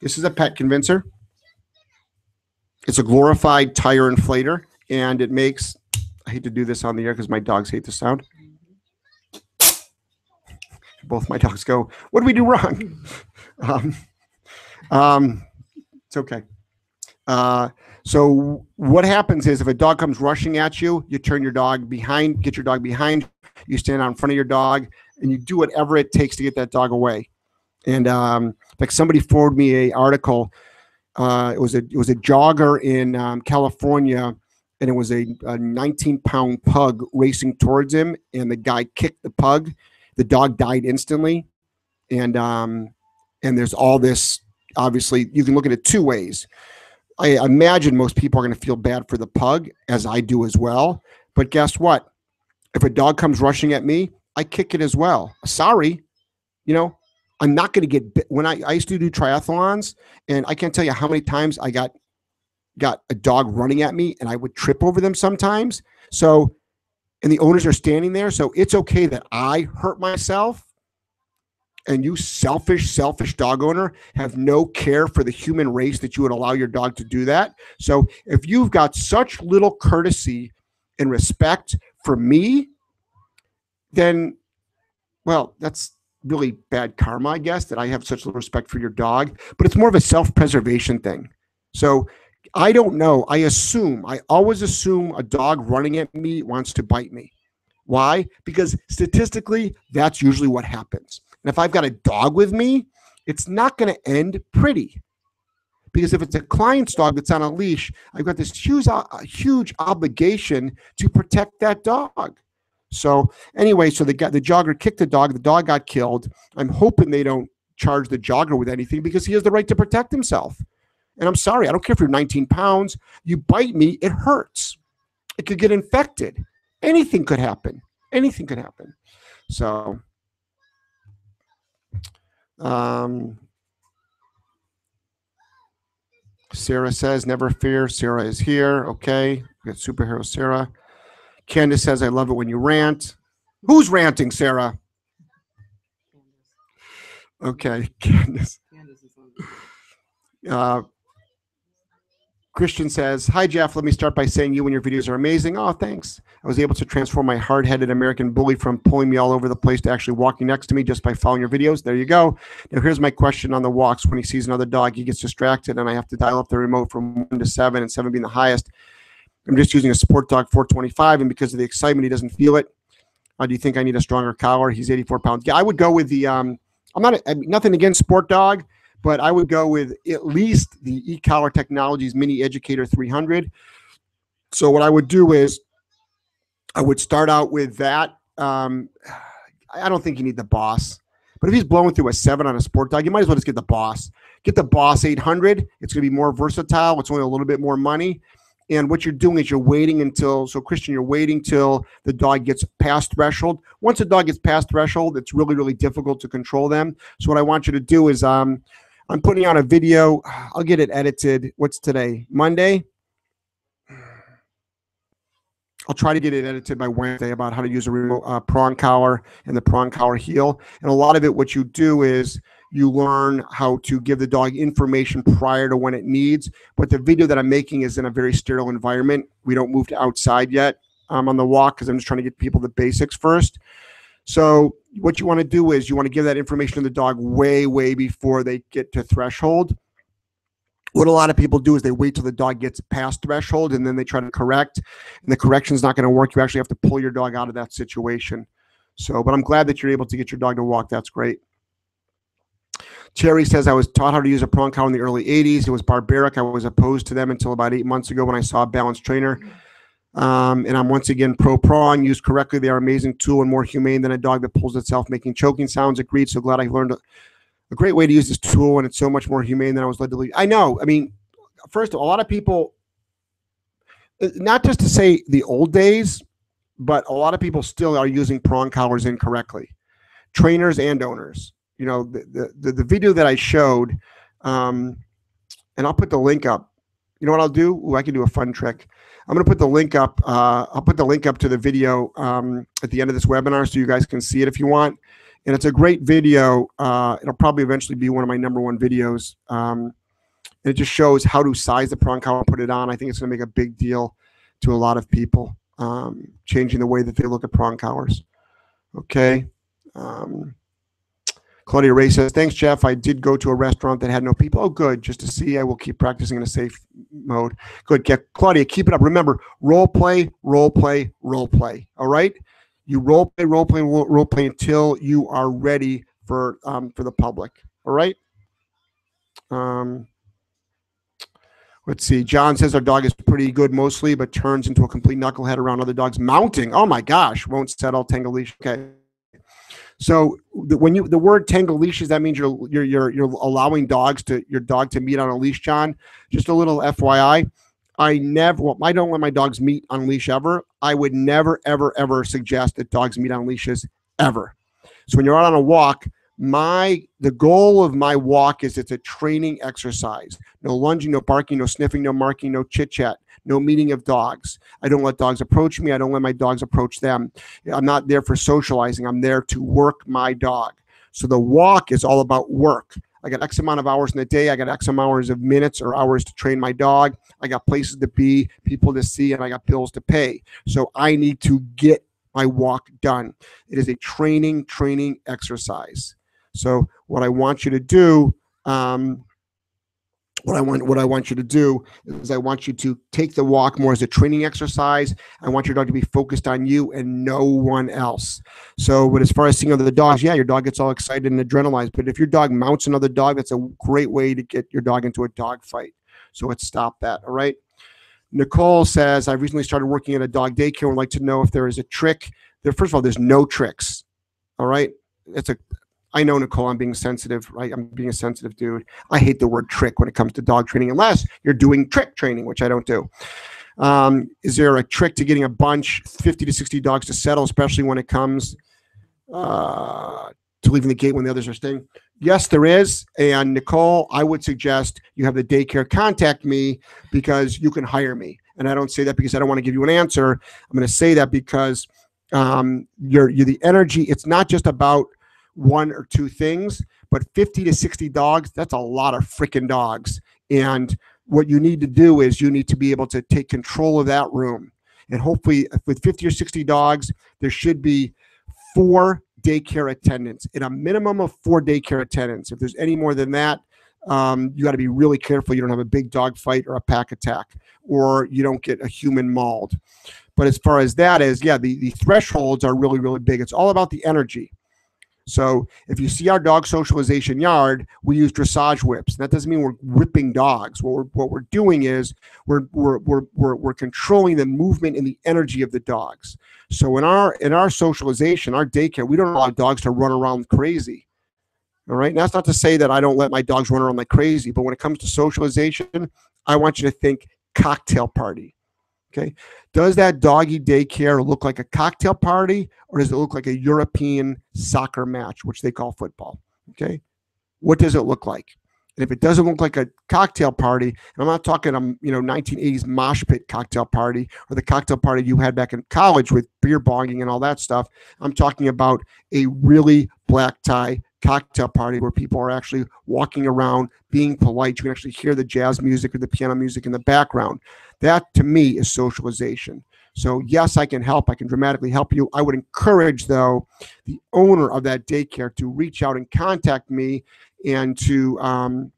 this is a pet convincer. It's a glorified tire inflator, and it makes. I hate to do this on the air because my dogs hate the sound. Both my dogs go. What did we do wrong? um, um, it's okay. Uh, so what happens is if a dog comes rushing at you, you turn your dog behind, get your dog behind, you stand out in front of your dog, and you do whatever it takes to get that dog away. And um, like somebody forwarded me a article uh, it was a it was a jogger in um, California, and it was a, a 19 pound pug racing towards him, and the guy kicked the pug. The dog died instantly, and um, and there's all this. Obviously, you can look at it two ways. I imagine most people are going to feel bad for the pug, as I do as well. But guess what? If a dog comes rushing at me, I kick it as well. Sorry, you know, I'm not going to get bit. when I, I used to do triathlons, and I can't tell you how many times I got got a dog running at me, and I would trip over them sometimes. So, and the owners are standing there, so it's okay that I hurt myself. And you selfish, selfish dog owner have no care for the human race that you would allow your dog to do that. So, if you've got such little courtesy and respect for me, then, well, that's really bad karma, I guess, that I have such little respect for your dog, but it's more of a self preservation thing. So I don't know. I assume, I always assume a dog running at me wants to bite me. Why? Because statistically, that's usually what happens. And if I've got a dog with me, it's not going to end pretty. Because if it's a client's dog that's on a leash, I've got this huge, uh, huge obligation to protect that dog. So anyway, so the the jogger kicked the dog. The dog got killed. I'm hoping they don't charge the jogger with anything because he has the right to protect himself. And I'm sorry, I don't care if you're 19 pounds. You bite me, it hurts. It could get infected. Anything could happen. Anything could happen. So, um, Sarah says, never fear. Sarah is here. Okay. We got superhero Sarah. Candace says, I love it when you rant. Who's ranting, Sarah? Okay. Candace. Candace is on. Uh, Christian says, Hi, Jeff. Let me start by saying you and your videos are amazing. Oh, thanks. I was able to transform my hard headed American bully from pulling me all over the place to actually walking next to me just by following your videos. There you go. Now, here's my question on the walks. When he sees another dog, he gets distracted, and I have to dial up the remote from one to seven, and seven being the highest. I'm just using a Sport Dog 425, and because of the excitement, he doesn't feel it. Uh, do you think I need a stronger collar? He's 84 pounds. Yeah, I would go with the. Um, I'm not mean, nothing against Sport Dog but I would go with at least the eCollar Technologies Mini Educator 300. So what I would do is I would start out with that. Um, I don't think you need the Boss, but if he's blowing through a seven on a sport dog, you might as well just get the Boss. Get the Boss 800. It's going to be more versatile. It's only a little bit more money. And what you're doing is you're waiting until, so Christian, you're waiting till the dog gets past threshold. Once a dog gets past threshold, it's really, really difficult to control them. So what I want you to do is um, I'm putting out a video. I'll get it edited. What's today? Monday. I'll try to get it edited by Wednesday about how to use a remote uh, prong collar and the prong collar heel. And a lot of it, what you do is you learn how to give the dog information prior to when it needs. But the video that I'm making is in a very sterile environment. We don't move to outside yet um, on the walk because I'm just trying to get people the basics first. So what you want to do is you want to give that information to the dog way, way before they get to threshold. What a lot of people do is they wait till the dog gets past threshold and then they try to correct, and the correction's not going to work. You actually have to pull your dog out of that situation. So, but I'm glad that you're able to get your dog to walk. That's great. Terry says, I was taught how to use a prong collar in the early 80s. It was barbaric. I was opposed to them until about eight months ago when I saw a balanced trainer. Um, and I'm once again pro prong. Used correctly, they are amazing tool and more humane than a dog that pulls itself, making choking sounds. Agreed. So glad I learned a, a great way to use this tool, and it's so much more humane than I was led to believe. I know. I mean, first, a lot of people, uh, not just to say the old days, but a lot of people still are using prong collars incorrectly, trainers and owners. You know, the the, the video that I showed, um, and I'll put the link up. You know what I'll do? Ooh, I can do a fun trick. I'm going to put the link up. Uh, I'll put the link up to the video um, at the end of this webinar so you guys can see it if you want. And it's a great video. Uh, it'll probably eventually be one of my number one videos. Um, and it just shows how to size the prong collar and put it on. I think it's going to make a big deal to a lot of people, um, changing the way that they look at prong collars. Okay. Um, Claudia Ray says, thanks, Jeff. I did go to a restaurant that had no people. Oh, good. Just to see. I will keep practicing in a safe mode. Good. Ke- Claudia, keep it up. Remember, role play, role play, role play. All right. You role play, role play, role play until you are ready for um, for the public. All right. Um, let's see. John says our dog is pretty good mostly, but turns into a complete knucklehead around other dogs. Mounting. Oh my gosh. Won't settle. Tangle leash. Okay. So the, when you the word tangle leashes, that means you're you're you're you're allowing dogs to your dog to meet on a leash, John. Just a little FYI. I never well, I don't let my dogs meet on leash ever. I would never, ever, ever suggest that dogs meet on leashes ever. So when you're out on a walk, my the goal of my walk is it's a training exercise. No lunging, no barking, no sniffing, no marking, no chit chat no meeting of dogs. I don't let dogs approach me. I don't let my dogs approach them. I'm not there for socializing. I'm there to work my dog. So the walk is all about work. I got X amount of hours in the day. I got X amount of hours of minutes or hours to train my dog. I got places to be, people to see, and I got bills to pay. So I need to get my walk done. It is a training, training exercise. So what I want you to do, um, what I want what I want you to do is I want you to take the walk more as a training exercise. I want your dog to be focused on you and no one else. So, but as far as seeing other dogs, yeah, your dog gets all excited and adrenalized. But if your dog mounts another dog, that's a great way to get your dog into a dog fight. So let's stop that. All right. Nicole says, I've recently started working at a dog daycare and would like to know if there is a trick. There, first of all, there's no tricks. All right. It's a I know, Nicole, I'm being sensitive, right? I'm being a sensitive dude. I hate the word trick when it comes to dog training, unless you're doing trick training, which I don't do. Um, is there a trick to getting a bunch, 50 to 60 dogs to settle, especially when it comes uh, to leaving the gate when the others are staying? Yes, there is. And Nicole, I would suggest you have the daycare contact me because you can hire me. And I don't say that because I don't want to give you an answer. I'm going to say that because um, you're, you're the energy. It's not just about one or two things, but 50 to 60 dogs, that's a lot of freaking dogs. And what you need to do is you need to be able to take control of that room. And hopefully, with 50 or 60 dogs, there should be four daycare attendants in a minimum of four daycare attendants. If there's any more than that, um, you got to be really careful you don't have a big dog fight or a pack attack, or you don't get a human mauled. But as far as that is, yeah, the, the thresholds are really, really big. It's all about the energy. So if you see our dog socialization yard, we use dressage whips. That doesn't mean we're whipping dogs. What we're, what we're doing is we're, we're, we're, we're, we're controlling the movement and the energy of the dogs. So in our in our socialization, our daycare, we don't allow dogs to run around crazy. All right. And that's not to say that I don't let my dogs run around like crazy, but when it comes to socialization, I want you to think cocktail party. Okay. Does that doggy daycare look like a cocktail party or does it look like a European soccer match, which they call football? Okay. What does it look like? And if it doesn't look like a cocktail party, and I'm not talking a um, you know 1980s mosh pit cocktail party or the cocktail party you had back in college with beer bonging and all that stuff. I'm talking about a really black tie cocktail party where people are actually walking around, being polite. You can actually hear the jazz music or the piano music in the background. That to me is socialization. So yes, I can help. I can dramatically help you. I would encourage though the owner of that daycare to reach out and contact me and to um,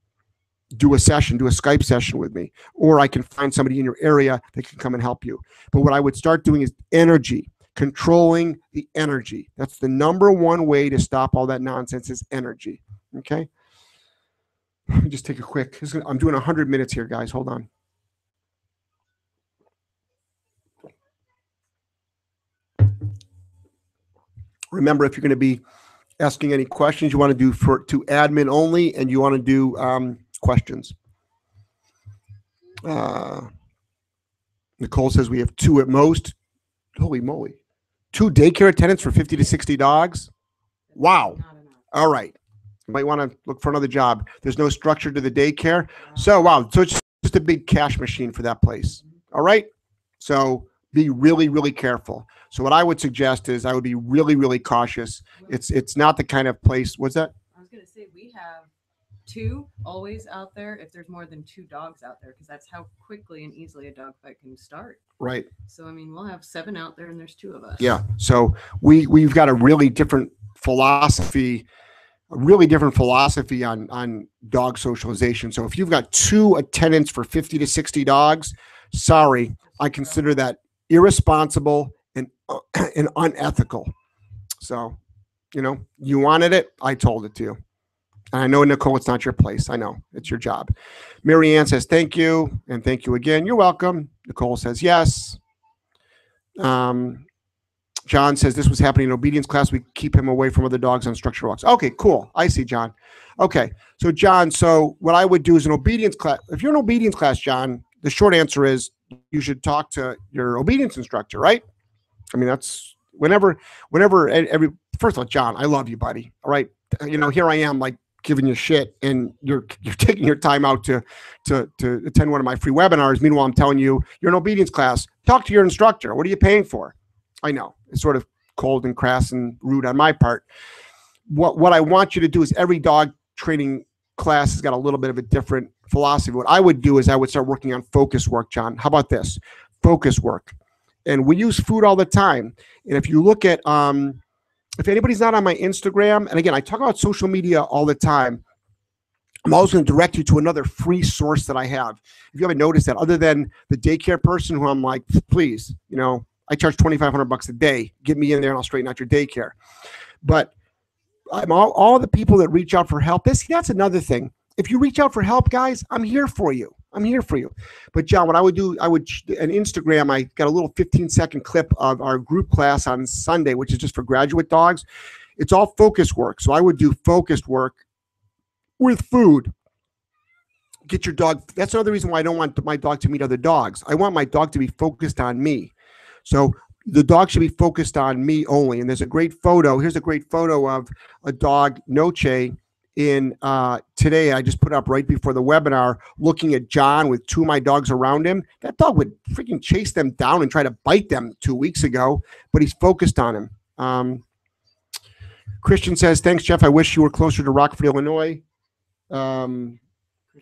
do a session, do a Skype session with me, or I can find somebody in your area that can come and help you. But what I would start doing is energy, controlling the energy. That's the number one way to stop all that nonsense is energy. Okay. Let me just take a quick. I'm doing 100 minutes here, guys. Hold on. Remember, if you're going to be asking any questions you want to do for to admin only, and you want to do um, questions. Uh, Nicole says we have two at most. Holy moly. Two daycare attendants for 50 to 60 dogs? Wow. All right. You might want to look for another job. There's no structure to the daycare. So, wow. So it's just a big cash machine for that place. Mm-hmm. All right. So be really, really careful. So what I would suggest is I would be really, really cautious. It's it's not the kind of place. What's that? I was gonna say we have two always out there if there's more than two dogs out there because that's how quickly and easily a dog fight can start. Right. So I mean we'll have seven out there and there's two of us. Yeah. So we we've got a really different philosophy a really different philosophy on on dog socialization. So if you've got two attendants for 50 to 60 dogs, sorry, I consider that irresponsible and uh, and unethical. So, you know, you wanted it, I told it to you. And I know, Nicole, it's not your place. I know it's your job. Marianne says thank you and thank you again. You're welcome. Nicole says yes. Um, John says this was happening in obedience class. We keep him away from other dogs on structure walks. Okay, cool. I see, John. Okay, so John, so what I would do is an obedience class. If you're in obedience class, John, the short answer is you should talk to your obedience instructor, right? I mean, that's whenever, whenever every, first of all, John, I love you, buddy. All right. You know, here I am like giving you shit and you're, you're taking your time out to, to, to attend one of my free webinars. Meanwhile, I'm telling you, you're an obedience class. Talk to your instructor. What are you paying for? I know it's sort of cold and crass and rude on my part. What, what I want you to do is every dog training class has got a little bit of a different philosophy. What I would do is I would start working on focus work, John. How about this? Focus work. And we use food all the time. And if you look at, um, if anybody's not on my Instagram, and again, I talk about social media all the time. I'm always going to direct you to another free source that I have. If you haven't noticed that, other than the daycare person who I'm like, please, you know, I charge 2,500 bucks a day. Get me in there and I'll straighten out your daycare. But I'm all, all the people that reach out for help. This that's another thing. If you reach out for help, guys, I'm here for you. I'm here for you. But John, what I would do, I would an Instagram. I got a little 15 second clip of our group class on Sunday, which is just for graduate dogs. It's all focus work. So I would do focused work with food. Get your dog. That's another reason why I don't want my dog to meet other dogs. I want my dog to be focused on me. So the dog should be focused on me only. And there's a great photo. Here's a great photo of a dog, Noche, in uh, today. I just put up right before the webinar, looking at John with two of my dogs around him. That dog would freaking chase them down and try to bite them two weeks ago, but he's focused on him. Um, Christian says, "Thanks, Jeff. I wish you were closer to Rockford, Illinois." Um,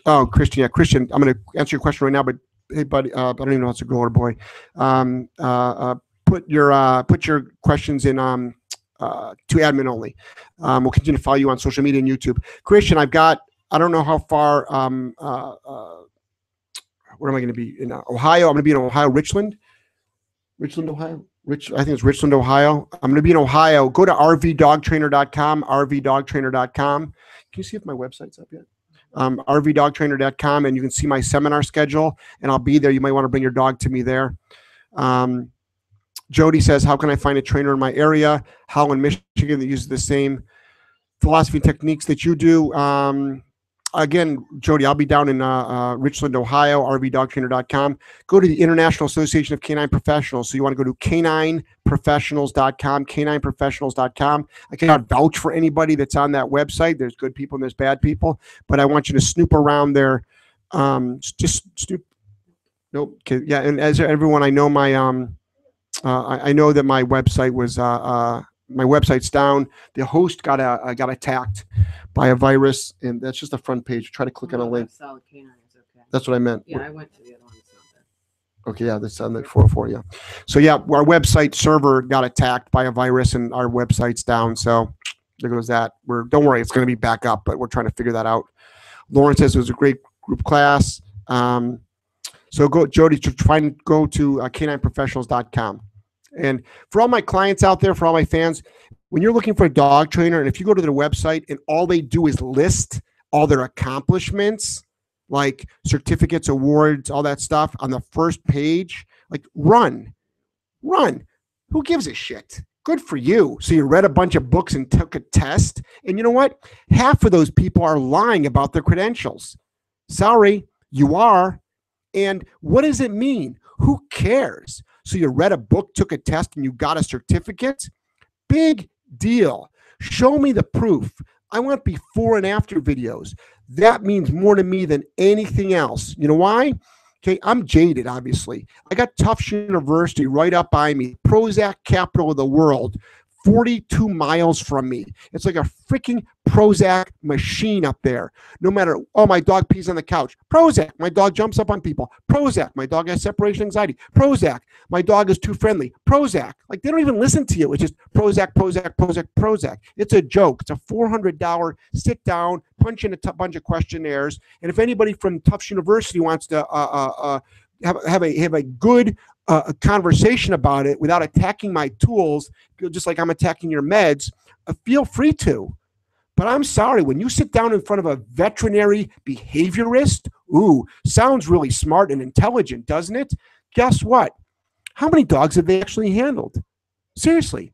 oh, Christian, yeah, Christian. I'm going to answer your question right now, but hey, buddy, uh, I don't even know if it's a girl or boy. Um, uh, uh, put your uh, put your questions in um, uh, to admin only. Um, we'll continue to follow you on social media and YouTube. Christian, I've got. I don't know how far. Um, uh, uh, where am I going to be in uh, Ohio? I'm going to be in Ohio, Richland, Richland, Ohio. Rich, I think it's Richland, Ohio. I'm going to be in Ohio. Go to rvdogtrainer.com, rvdogtrainer.com. Can you see if my website's up yet? Um, rvdogtrainer.com, and you can see my seminar schedule, and I'll be there. You might want to bring your dog to me there. Um, Jody says, How can I find a trainer in my area? How in Michigan that uses the same philosophy and techniques that you do. Um, again, Jody, I'll be down in uh, uh, Richland, Ohio, rvdogtrainer.com. Go to the International Association of Canine Professionals. So you want to go to canineprofessionals.com, canineprofessionals.com. I cannot vouch for anybody that's on that website. There's good people and there's bad people, but I want you to snoop around there. Um, just snoop. Nope. Yeah. And as everyone, I know my, um, I, I know that my website was, uh, uh, my website's down. The host got, uh, uh, got attacked by a virus, and that's just the front page. Try to click on a Oh, link. that's Solid K9 is okay. That's what I meant. Yeah, I went to the other one. It's not bad. Okay, yeah, that's on the 404, yeah. So yeah, our website server got attacked by a virus and our website's down. So there goes that. We're don't worry, it's going to be back up, but we're trying to figure that out. Lauren says it was a great group class. Um, so go, Jody, to try and go to uh, canineprofessionals.com. And for all my clients out there, for all my fans, when you're looking for a dog trainer, and if you go to their website and all they do is list all their accomplishments, like certificates, awards, all that stuff on the first page, like run, run. Who gives a shit? Good for you. So you read a bunch of books and took a test. And you know what? Half of those people are lying about their credentials. Sorry, you are. And what does it mean? Who cares? So you read a book, took a test, and you got a certificate? Big deal. Show me the proof. I want before and after videos. That means more to me than anything else. You know why? Okay, I'm jaded, obviously. I got Tufts University right up by me, Prozac capital of the world, 42 miles from me. It's like a freaking Prozac machine up there. No matter, oh, my dog pees on the couch. Prozac. My dog jumps up on people. Prozac. My dog has separation anxiety. Prozac. My dog is too friendly. Prozac. Like they don't even listen to you. It's just Prozac, Prozac, Prozac, Prozac. It's a joke. It's a $400 sit down, punch in a t- bunch of questionnaires. And if anybody from Tufts University wants to uh, uh, uh, have, have a have a good a conversation about it without attacking my tools, just like I'm attacking your meds, uh, feel free to. But I'm sorry, when you sit down in front of a veterinary behaviorist, ooh, sounds really smart and intelligent, doesn't it? Guess what? How many dogs have they actually handled? Seriously,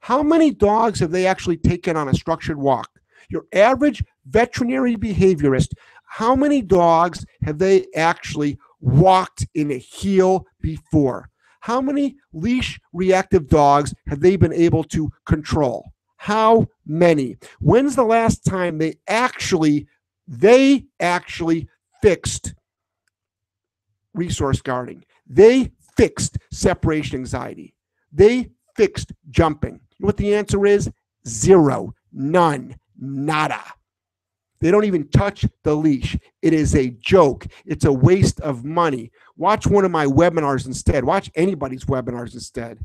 how many dogs have they actually taken on a structured walk? Your average veterinary behaviorist, how many dogs have they actually walked in a heel before? How many leash reactive dogs have they been able to control? How many? When's the last time they actually they actually fixed resource guarding? They fixed separation anxiety. They fixed jumping. You know what the answer is? Zero, none, nada. They don't even touch the leash. It is a joke. It's a waste of money. Watch one of my webinars instead. Watch anybody's webinars instead.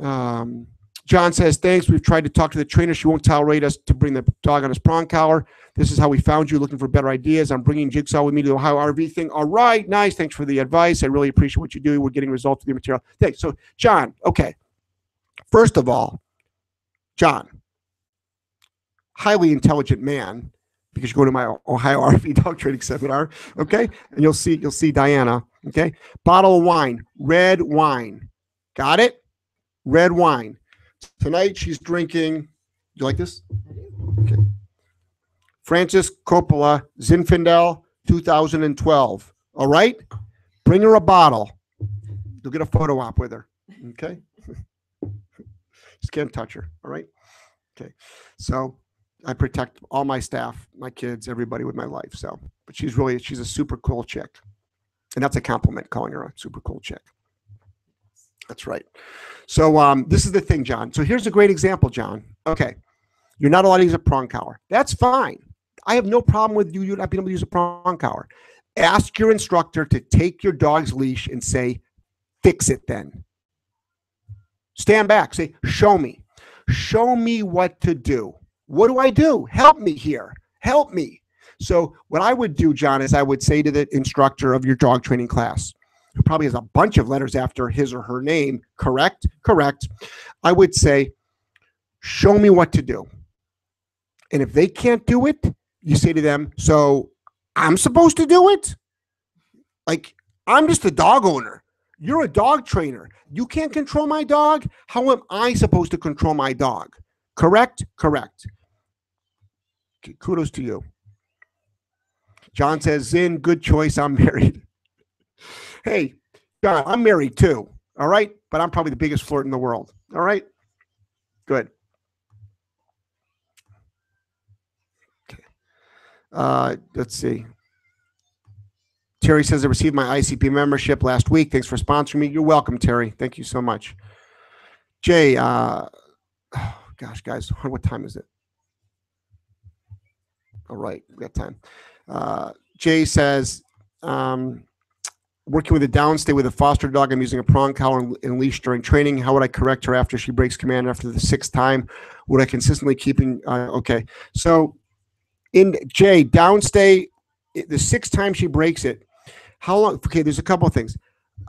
Um, John says, thanks. We've tried to talk to the trainer. She won't tolerate us to bring the dog on his prong collar. This is how we found you looking for better ideas. I'm bringing Jigsaw with me to the Ohio RV thing. All right. Nice. Thanks for the advice. I really appreciate what you do. We're getting results with your material. Thanks. So, John, okay. First of all, John, highly intelligent man, because you go to my Ohio RV dog training seminar, okay? And you'll see, you'll see Diana, okay? Bottle of wine, red wine. Got it? Red wine. Tonight she's drinking. You like this? Okay. Francis Coppola Zinfandel 2012. All right? Bring her a bottle. You'll get a photo op with her. Okay. Just can't touch her. All right. Okay. So I protect all my staff, my kids, everybody with my life. So, but she's really, she's a super cool chick. And that's a compliment calling her a super cool chick. That's right. So um, this is the thing, John. So here's a great example, John. Okay. You're not allowed to use a prong collar. That's fine. I have no problem with you not being able to use a prong collar. Ask your instructor to take your dog's leash and say, fix it then. Stand back. Say, show me. Show me what to do. What do I do? Help me here. Help me. So, what I would do, John, is I would say to the instructor of your dog training class, who probably has a bunch of letters after his or her name, correct? Correct. I would say, show me what to do. And if they can't do it, you say to them, so I'm supposed to do it? Like, I'm just a dog owner. You're a dog trainer. You can't control my dog. How am I supposed to control my dog? Correct? Correct. Kudos to you. John says, Zin, good choice. I'm married. hey, John, I'm married too. All right. But I'm probably the biggest flirt in the world. All right. Good. Okay. Uh, let's see. Terry says, I received my ICP membership last week. Thanks for sponsoring me. You're welcome, Terry. Thank you so much. Jay, uh, oh, gosh, guys, what time is it? All right, we got time. Uh, Jay says, um, working with a downstay with a foster dog, I'm using a prong collar and, and leash during training. How would I correct her after she breaks command after the sixth time? Would I consistently keeping? Uh, okay, so in Jay downstay, the sixth time she breaks it, how long? Okay, there's a couple of things.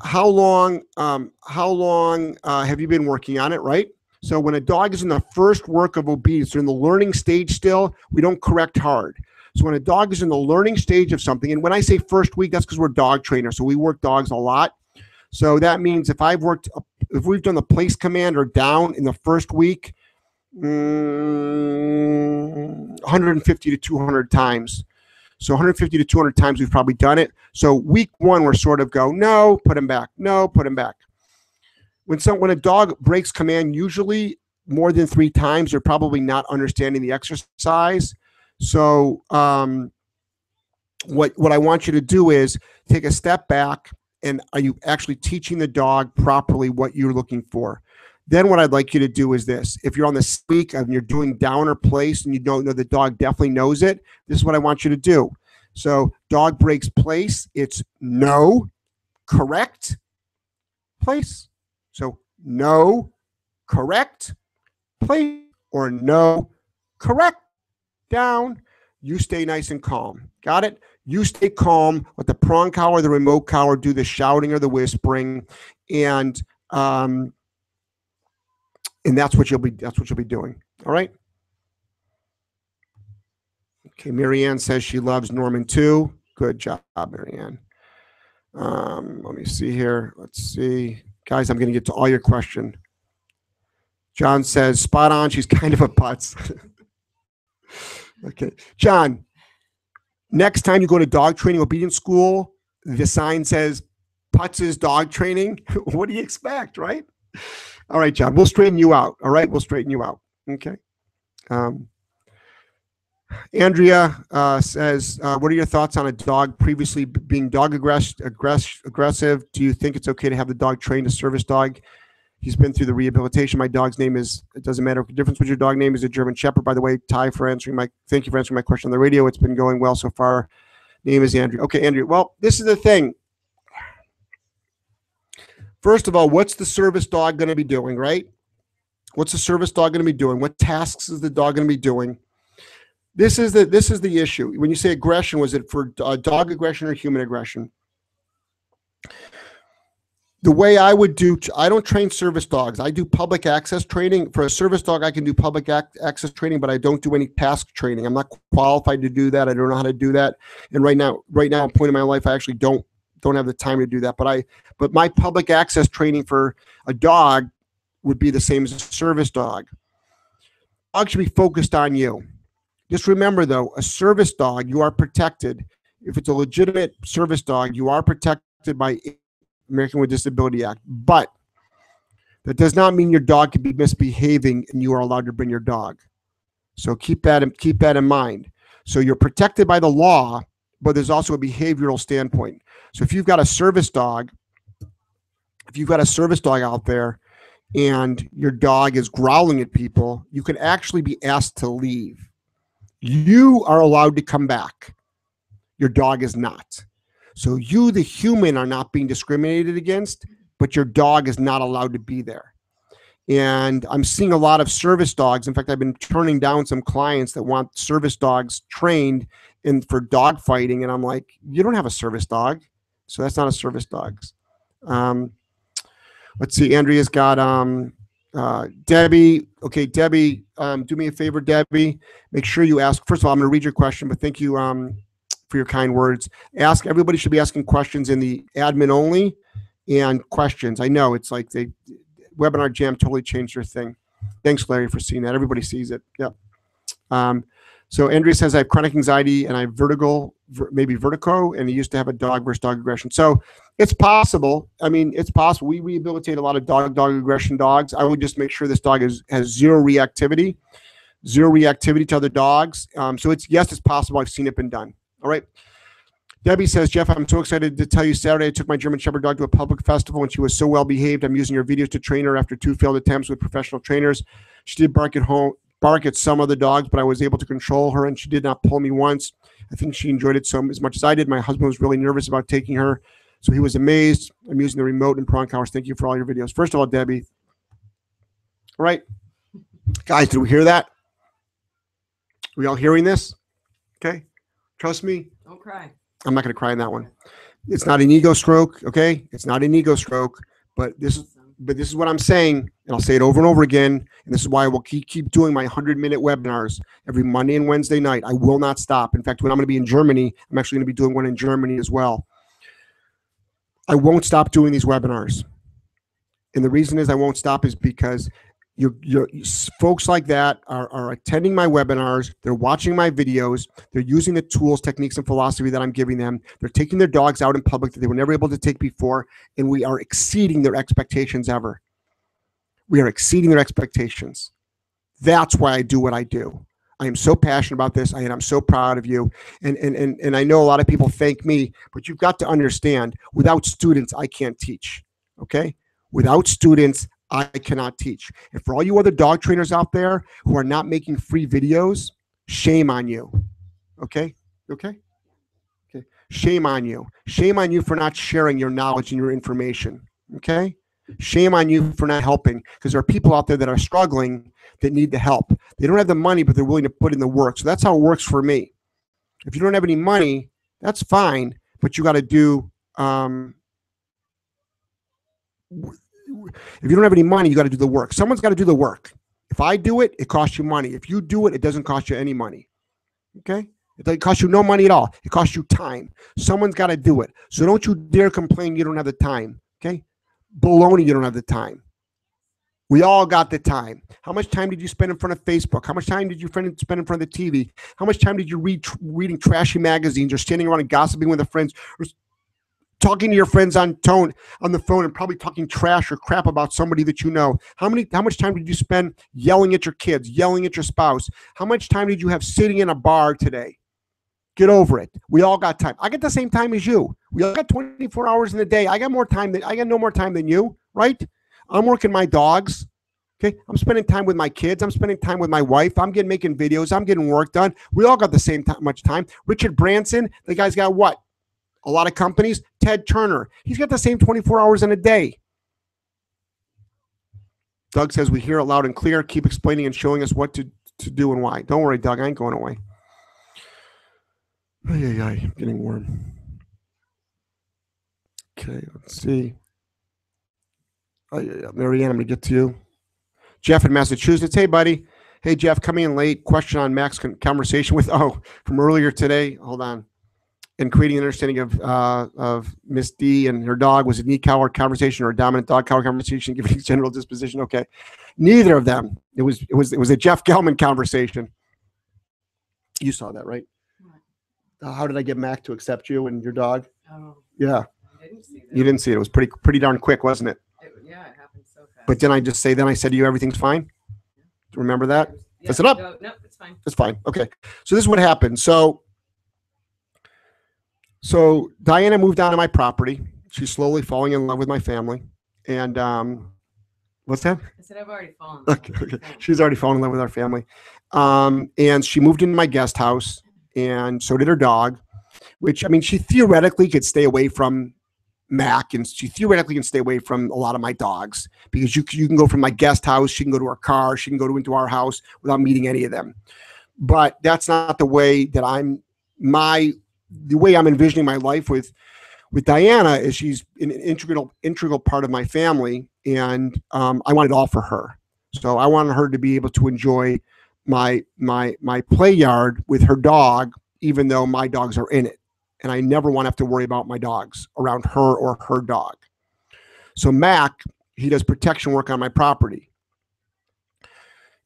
How long? Um, how long uh, have you been working on it? Right. So when a dog is in the first work of obedience, they're in the learning stage still. We don't correct hard. So when a dog is in the learning stage of something, and when I say first week, that's because we're dog trainers, so we work dogs a lot. So that means if I've worked, if we've done the place command or down in the first week, mm, 150 to 200 times. So 150 to 200 times we've probably done it. So week one, we're sort of go, no, put him back, no, put him back. When some when a dog breaks command, usually more than three times, they're probably not understanding the exercise. So um, what what I want you to do is take a step back and are you actually teaching the dog properly what you're looking for? Then what I'd like you to do is this. If you're on the speak and you're doing down or place and you don't know the dog definitely knows it, this is what I want you to do. So dog breaks place, it's no, correct, place. So no, correct, place, or no, correct, down. You stay nice and calm. Got it? You stay calm. Let the prong collar, the remote collar do the shouting or the whispering, and um, and that's what you'll be that's what you'll be doing all right okay marianne says she loves norman too good job marianne um, let me see here let's see guys i'm going to get to all your question john says spot on she's kind of a putz okay john next time you go to dog training obedience school the sign says putz's dog training what do you expect right all right, John, we'll straighten you out. All right, we'll straighten you out. Okay. Um, Andrea uh, says, uh, "What are your thoughts on a dog previously being dog aggress- aggress- aggressive? Do you think it's okay to have the dog trained a service dog? He's been through the rehabilitation. My dog's name is. It doesn't matter. The difference with your dog name is a German Shepherd. By the way, Ty, for answering my. Thank you for answering my question on the radio. It's been going well so far. Name is Andrea. Okay, Andrea. Well, this is the thing. First of all, what's the service dog going to be doing, right? What's the service dog going to be doing? What tasks is the dog going to be doing? This is the this is the issue. When you say aggression, was it for uh, dog aggression or human aggression? The way I would do, I don't train service dogs. I do public access training. For a service dog, I can do public ac- access training, but I don't do any task training. I'm not qualified to do that. I don't know how to do that. And right now, right now, point in my life, I actually don't don't have the time to do that. But I, but my public access training for a dog would be the same as a service dog. Dog should be focused on you. Just remember though, a service dog, you are protected. If it's a legitimate service dog, you are protected by American with Disability Act. But that does not mean your dog can be misbehaving and you are allowed to bring your dog. So keep that keep that in mind. So you're protected by the law, but there's also a behavioral standpoint. So if you've got a service dog, if you've got a service dog out there and your dog is growling at people, you can actually be asked to leave. You are allowed to come back. Your dog is not. So you, the human, are not being discriminated against, but your dog is not allowed to be there. And I'm seeing a lot of service dogs. In fact, I've been turning down some clients that want service dogs trained in for dog fighting, and I'm like, you don't have a service dog, so that's not a service dog. Um, let's see, Andrea's got um, uh, Debbie. Okay, Debbie, um, do me a favor, Debbie. Make sure you ask. First of all, I'm going to read your question, but thank you um, for your kind words. Ask. Everybody should be asking questions in the admin only and questions. I know it's like they webinar jam totally changed their thing. Thanks, Larry, for seeing that. Everybody sees it. Yep. Um, so Andrea says I have chronic anxiety and I have vertigo, ver- maybe vertigo, and he used to have a dog versus dog aggression. So it's possible. I mean, it's possible. We rehabilitate a lot of dog dog aggression dogs. I would just make sure this dog is has zero reactivity, zero reactivity to other dogs. Um, so it's yes, it's possible. I've seen it been done. All right. Debbie says, Jeff, I'm so excited to tell you Saturday I took my German Shepherd dog to a public festival and she was so well behaved. I'm using your videos to train her after two failed attempts with professional trainers. She did bark at home, bark at some of the dogs, but I was able to control her and she did not pull me once. I think she enjoyed it so as much as I did. My husband was really nervous about taking her, so he was amazed. I'm using the remote and prong collars. Thank you for all your videos. First of all, Debbie. All right. Guys, did we hear that? Are we all hearing this? Okay. Trust me, Don't cry. I'm not going to cry in that one. It's not an ego stroke, okay? It's not an ego stroke, but this is. But this is what I'm saying, and I'll say it over and over again. And this is why I will keep keep doing my 100 minute webinars every Monday and Wednesday night. I will not stop. In fact, when I'm going to be in Germany, I'm actually going to be doing one in Germany as well. I won't stop doing these webinars, and the reason is I won't stop is because you you folks like that are, are attending my webinars. They're watching my videos. They're using the tools, techniques, and philosophy that I'm giving them. They're taking their dogs out in public that they were never able to take before, and we are exceeding their expectations ever. We are exceeding their expectations. That's why I do what I do. I am so passionate about this, and I'm so proud of you. And and and and I know a lot of people thank me, but you've got to understand: without students, I can't teach. Okay, without students, I cannot teach. And for all you other dog trainers out there who are not making free videos, shame on you. Okay? Okay? Okay. Shame on you. Shame on you for not sharing your knowledge and your information. Okay? Shame on you for not helping because there are people out there that are struggling that need the help. They don't have the money, but they're willing to put in the work. So that's how it works for me. If you don't have any money, that's fine, but you got to do um, if you don't have any money, you got to do the work. Someone's got to do the work. If I do it, it costs you money. If you do it, it doesn't cost you any money. Okay? It doesn't cost you no money at all. It costs you time. Someone's got to do it. So don't you dare complain you don't have the time. Okay? Baloney, you don't have the time. We all got the time. How much time did you spend in front of Facebook? How much time did you spend in front of the TV? How much time did you read reading trashy magazines or standing around and gossiping with the friends or talking to your friends on tone on the phone and probably talking trash or crap about somebody that you know? How many how much time did you spend yelling at your kids, yelling at your spouse? How much time did you have sitting in a bar today? Get over it. We all got time. I get the same time as you. We all got 24 hours in a day. I got more time than I got no more time than you, right? I'm working my dogs. Okay. I'm spending time with my kids. I'm spending time with my wife. I'm getting making videos. I'm getting work done. We all got the same time, much time. Richard Branson, the guy's got what? A lot of companies. Ted Turner, he's got the same 24 hours in a day. Doug says we hear it loud and clear. Keep explaining and showing us what to, to do and why. Don't worry, Doug. I ain't going away. Ay, ay, ay, I'm getting warm. Okay, let's see. Oh, yeah, yeah. Marianne, I'm going to get to you. Jeff in Massachusetts. Hey, buddy. Hey, Jeff, coming in late. Question on Max con- conversation with, oh, from earlier today. Hold on. And creating an understanding of uh, of Miss D and her dog. Was it knee cower conversation or a dominant dog collar conversation, giving general disposition? Okay. Neither of them. It was it was it was a Jeff Gellman conversation. You saw that, right? Uh, how did I get Mac to accept you and your dog? Oh, Yeah. I didn't see. You didn't see it. It was pretty pretty darn quick, wasn't it? It, yeah, it happened so fast. But then I just say, then I said to you, everything's fine. You remember that? Fess it up. No, no, it's fine. It's fine. Okay. So this is what happened. So, so Diana moved onto my property. She's slowly falling in love with my family. And um, what's that? I said I've already fallen. in love Okay, okay. She's already fallen in love with our family. Um, and she moved into my guest house, and so did her dog, which I mean, she theoretically could stay away from Mac, and she theoretically can stay away from a lot of my dogs because you you can go from my guest house, she can go to her car, she can go to into our house without meeting any of them. But that's not the way that I'm my the way I'm envisioning my life with with Diana is she's an integral integral part of my family, and um, I want it all for her. So I wanted her to be able to enjoy my my my play yard with her dog, even though my dogs are in it, and I never want to have to worry about my dogs around her or her dog. So Mac, he does protection work on my property,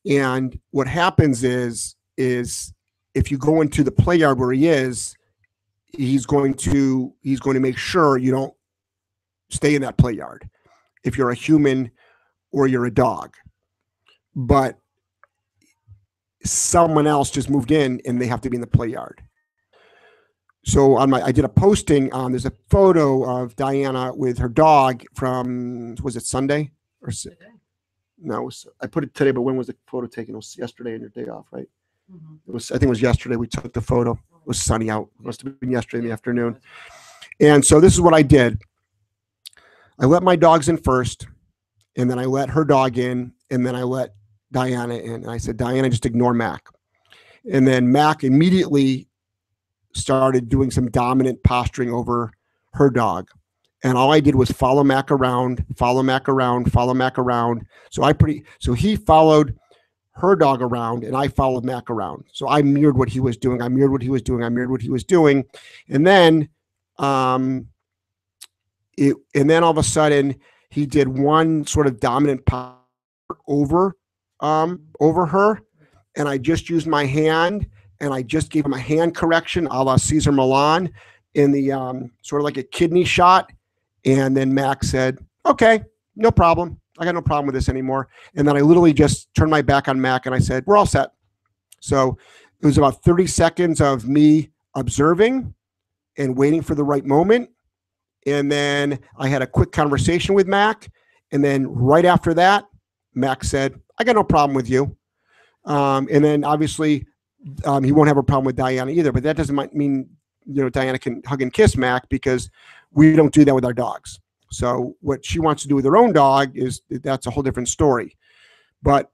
and what happens is is if you go into the play yard where he is, he's going to he's going to make sure you don't stay in that play yard if you're a human or you're a dog but someone else just moved in and they have to be in the play yard. So on my, I did a posting on. There's a photo of Diana with her dog from was it Sunday or Today. no? It was, I put it today, but when was the photo taken? It was yesterday on your day off, right? Mhm. It was. I think it was yesterday. We took the photo. It was sunny out. It Must have been yesterday in the afternoon. And so this is what I did. I let my dogs in first, and then I let her dog in, and then I let Diana in. And I said, Diana, just ignore Mac. And then Mac immediately started doing some dominant posturing over her dog. And all I did was follow Mac around, follow Mac around, follow Mac around. So I pretty so he followed her dog around and I followed Mac around. So I mirrored what he was doing. I mirrored what he was doing. I mirrored what he was doing. And then um it and then all of a sudden he did one sort of dominant power over um over her and i just used my hand and i just gave him a hand correction a la Cesar Millan in the um sort of like a kidney shot and then Mac said okay no problem i got no problem with this anymore and then i literally just turned my back on mac and i said we're all set so it was about 30 seconds of me observing and waiting for the right moment. And then I had a quick conversation with Mac. And then right after that, Mac said, I got no problem with you. Um, and then obviously, um, he won't have a problem with Diana either. But that doesn't mean, you know, Diana can hug and kiss Mac because we don't do that with our dogs. So what she wants to do with her own dog is that's a whole different story. But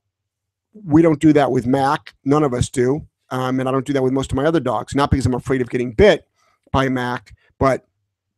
we don't do that with Mac. None of us do. Um, and I don't do that with most of my other dogs, not because I'm afraid of getting bit by Mac, but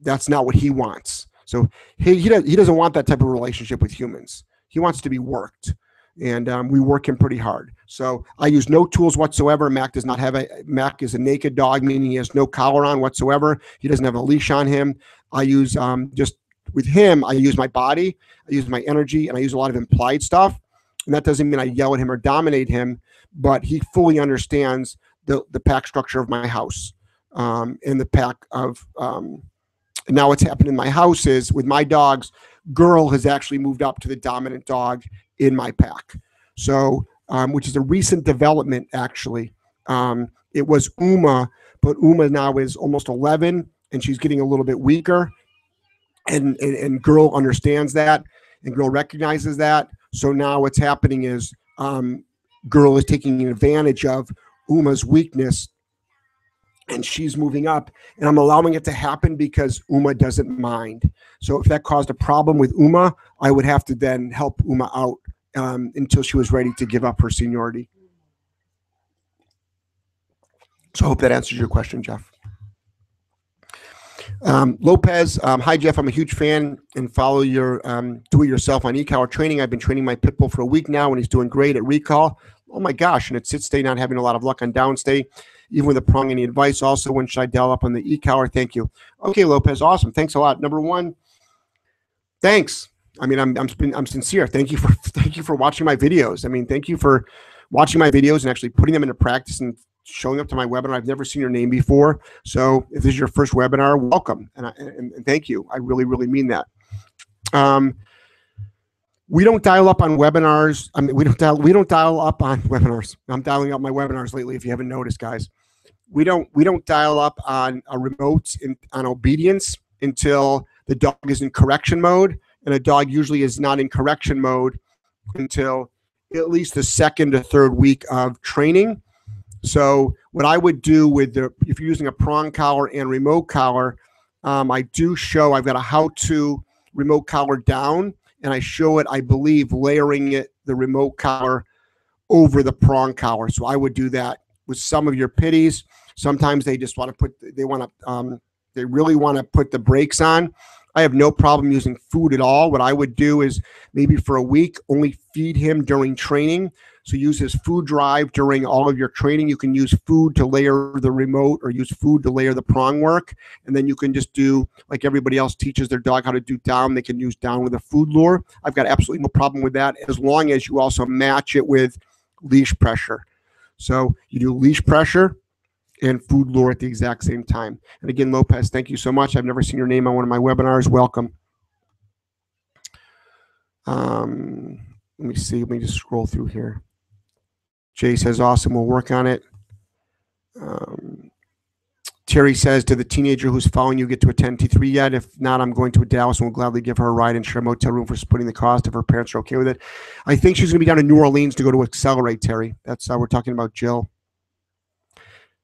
that's not what he wants. So he he, does, he doesn't want that type of relationship with humans. He wants to be worked, and um, we work him pretty hard. So I use no tools whatsoever. Mac does not have a Mac is a naked dog, meaning he has no collar on whatsoever. He doesn't have a leash on him. I use um, just with him. I use my body, I use my energy, and I use a lot of implied stuff. And that doesn't mean I yell at him or dominate him, but he fully understands the the pack structure of my house um, in the pack of um, now what's happened in my house is with my dogs girl has actually moved up to the dominant dog in my pack so um, which is a recent development actually um, it was uma but uma now is almost 11 and she's getting a little bit weaker and, and and girl understands that and girl recognizes that. So now what's happening is um, girl is taking advantage of uma's weakness and she's moving up and i'm allowing it to happen because uma doesn't mind. So if that caused a problem with uma i would have to then help uma out um, until she was ready to give up her seniority. So i hope that answers your question jeff um, Lopez, um, hi Jeff. I'm a huge fan and follow your um, do it yourself on e-collar training. I've been training my pit bull for a week now, and he's doing great at recall. Oh my gosh! And at sit stay, not having a lot of luck on downstay, even with a prong. Any advice? Also, when should I dial up on the e-collar? Thank you. Okay, Lopez, awesome. Thanks a lot. Number one, thanks. I mean, I'm I'm I'm sincere. Thank you for thank you for watching my videos. I mean, thank you for watching my videos and actually putting them into practice and showing up to my webinar. I've never seen your name before. So if this is your first webinar, welcome. And, I, and, thank you. I really, really mean that. Um, we don't dial up on webinars. I mean, we don't dial, we don't dial up on webinars. I'm dialing up my webinars lately. If you haven't noticed, guys, we don't, we don't dial up on a remote in, on obedience until the dog is in correction mode. And a dog usually is not in correction mode until at least the second or third week of training. So what I would do with the, if you're using a prong collar and remote collar, um, I do show, I've got a how-to remote collar down and I show it, I believe, layering it, the remote collar over the prong collar. So I would do that with some of your pitties. Sometimes they just want to put, they want to, um, they really want to put the brakes on. I have no problem using food at all. What I would do is maybe for a week only feed him during training. So use this food drive during all of your training. You can use food to layer the remote or use food to layer the prong work. And then you can just do like everybody else teaches their dog how to do down. They can use down with a food lure. I've got absolutely no problem with that as long as you also match it with leash pressure. So you do leash pressure and food lure at the exact same time. And again, Lopez, thank you so much. I've never seen your name on one of my webinars. Welcome. Um, let me see. Let me just scroll through here. Jay says, awesome. We'll work on it. Um, Terry says, to the teenager who's following you get to attend T3 yet? If not, I'm going to Dallas and will gladly give her a ride and share a motel room for splitting the cost if her parents are okay with it. I think she's going to be down in New Orleans to go to Accelerate, Terry. That's how we're talking about Jill.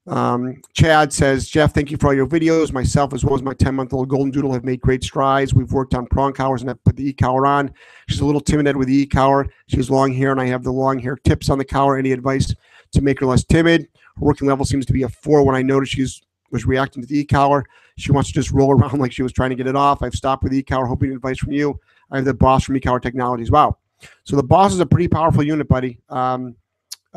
Um, Chad says, Jeff, thank you for all your videos. Myself, as well as my 10 month old Golden Doodle, have made great strides. We've worked on prong collars and I've put the e collar on. She's a little timid with the e collar. She has long hair, and I have the long hair tips on the collar. Any advice to make her less timid? Her working level seems to be a four when I noticed she's was reacting to the e collar. She wants to just roll around like she was trying to get it off. I've stopped with e collar, hoping advice from you. I have the boss from e collar technologies. Wow. So the boss is a pretty powerful unit, buddy. Um,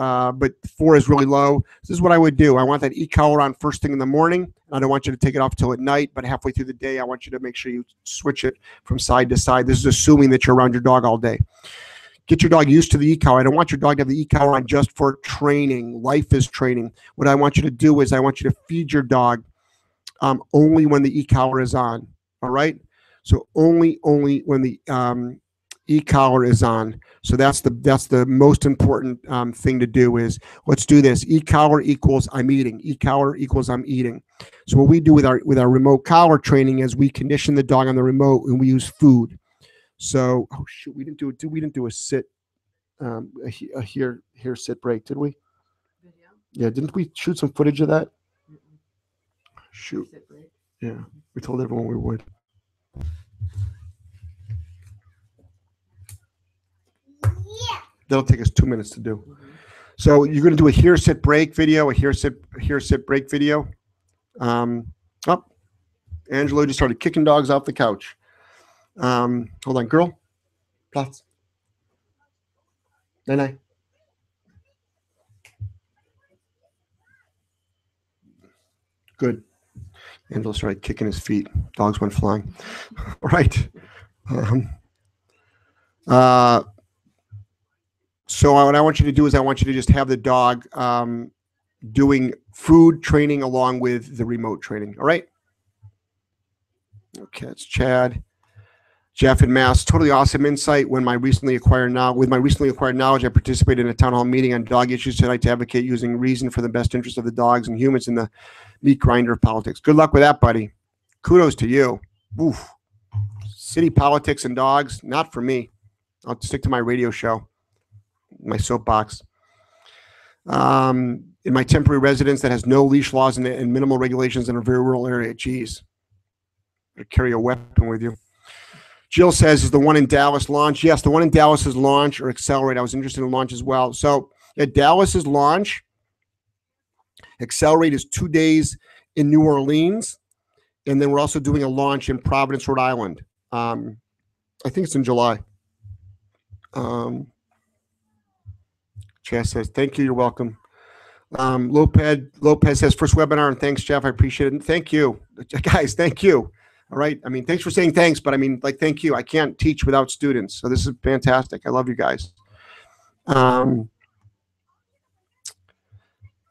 uh, but four is really low. This is what I would do. I want that e-collar on first thing in the morning. I don't want you to take it off till at night, but halfway through the day, I want you to make sure you switch it from side to side. This is assuming that you're around your dog all day. Get your dog used to the e-collar. I don't want your dog to have the e-collar on just for training. Life is training. What I want you to do is I want you to feed your dog um, only when the e-collar is on. All right. So only, only when the um, e-collar is on. So that's the that's the most important um, thing to do is let's do this. E-collar equals I'm eating. E-collar equals I'm eating. So what we do with our with our remote collar training is we condition the dog on the remote and we use food. So oh shoot, we didn't do it. We didn't do a sit, um, a, a here here sit break, did we? Video? Yeah, didn't we shoot some footage of that? Shoot, yeah, we told everyone we would. That'll take us two minutes to do. So you're going to do a here sit break video, a here sit here sit break video. Um, oh, Angelo just started kicking dogs off the couch. Um, hold on, girl. Platz. Nein, nein. Good. Angelo started kicking his feet. Dogs went flying. All right. Um, uh, so what I want you to do is I want you to just have the dog um, doing food training along with the remote training. All right. Okay, it's Chad, Jeff, and Mass. Totally awesome insight. When my recently acquired now with my recently acquired knowledge, I participated in a town hall meeting on dog issues tonight to advocate using reason for the best interest of the dogs and humans in the meat grinder of politics. Good luck with that, buddy. Kudos to you. Oof. City politics and dogs, not for me. I'll stick to my radio show my soapbox. Um, in my temporary residence that has no leash laws and, and minimal regulations in a very rural area. Geez, carry a weapon with you. Jill says, is the one in Dallas launch? Yes, the one in Dallas is launch or accelerate. I was interested in launch as well. So at Dallas's launch, accelerate is two days in New Orleans. And then we're also doing a launch in Providence, Rhode Island. Um, I think it's in July. Um, Chaz says, thank you. You're welcome. Um, Lopez, Lopez says, first webinar, and thanks, Jeff. I appreciate it. And thank you. Guys, thank you. All right. I mean, thanks for saying thanks, but I mean, like, thank you. I can't teach without students. So this is fantastic. I love you guys. Um,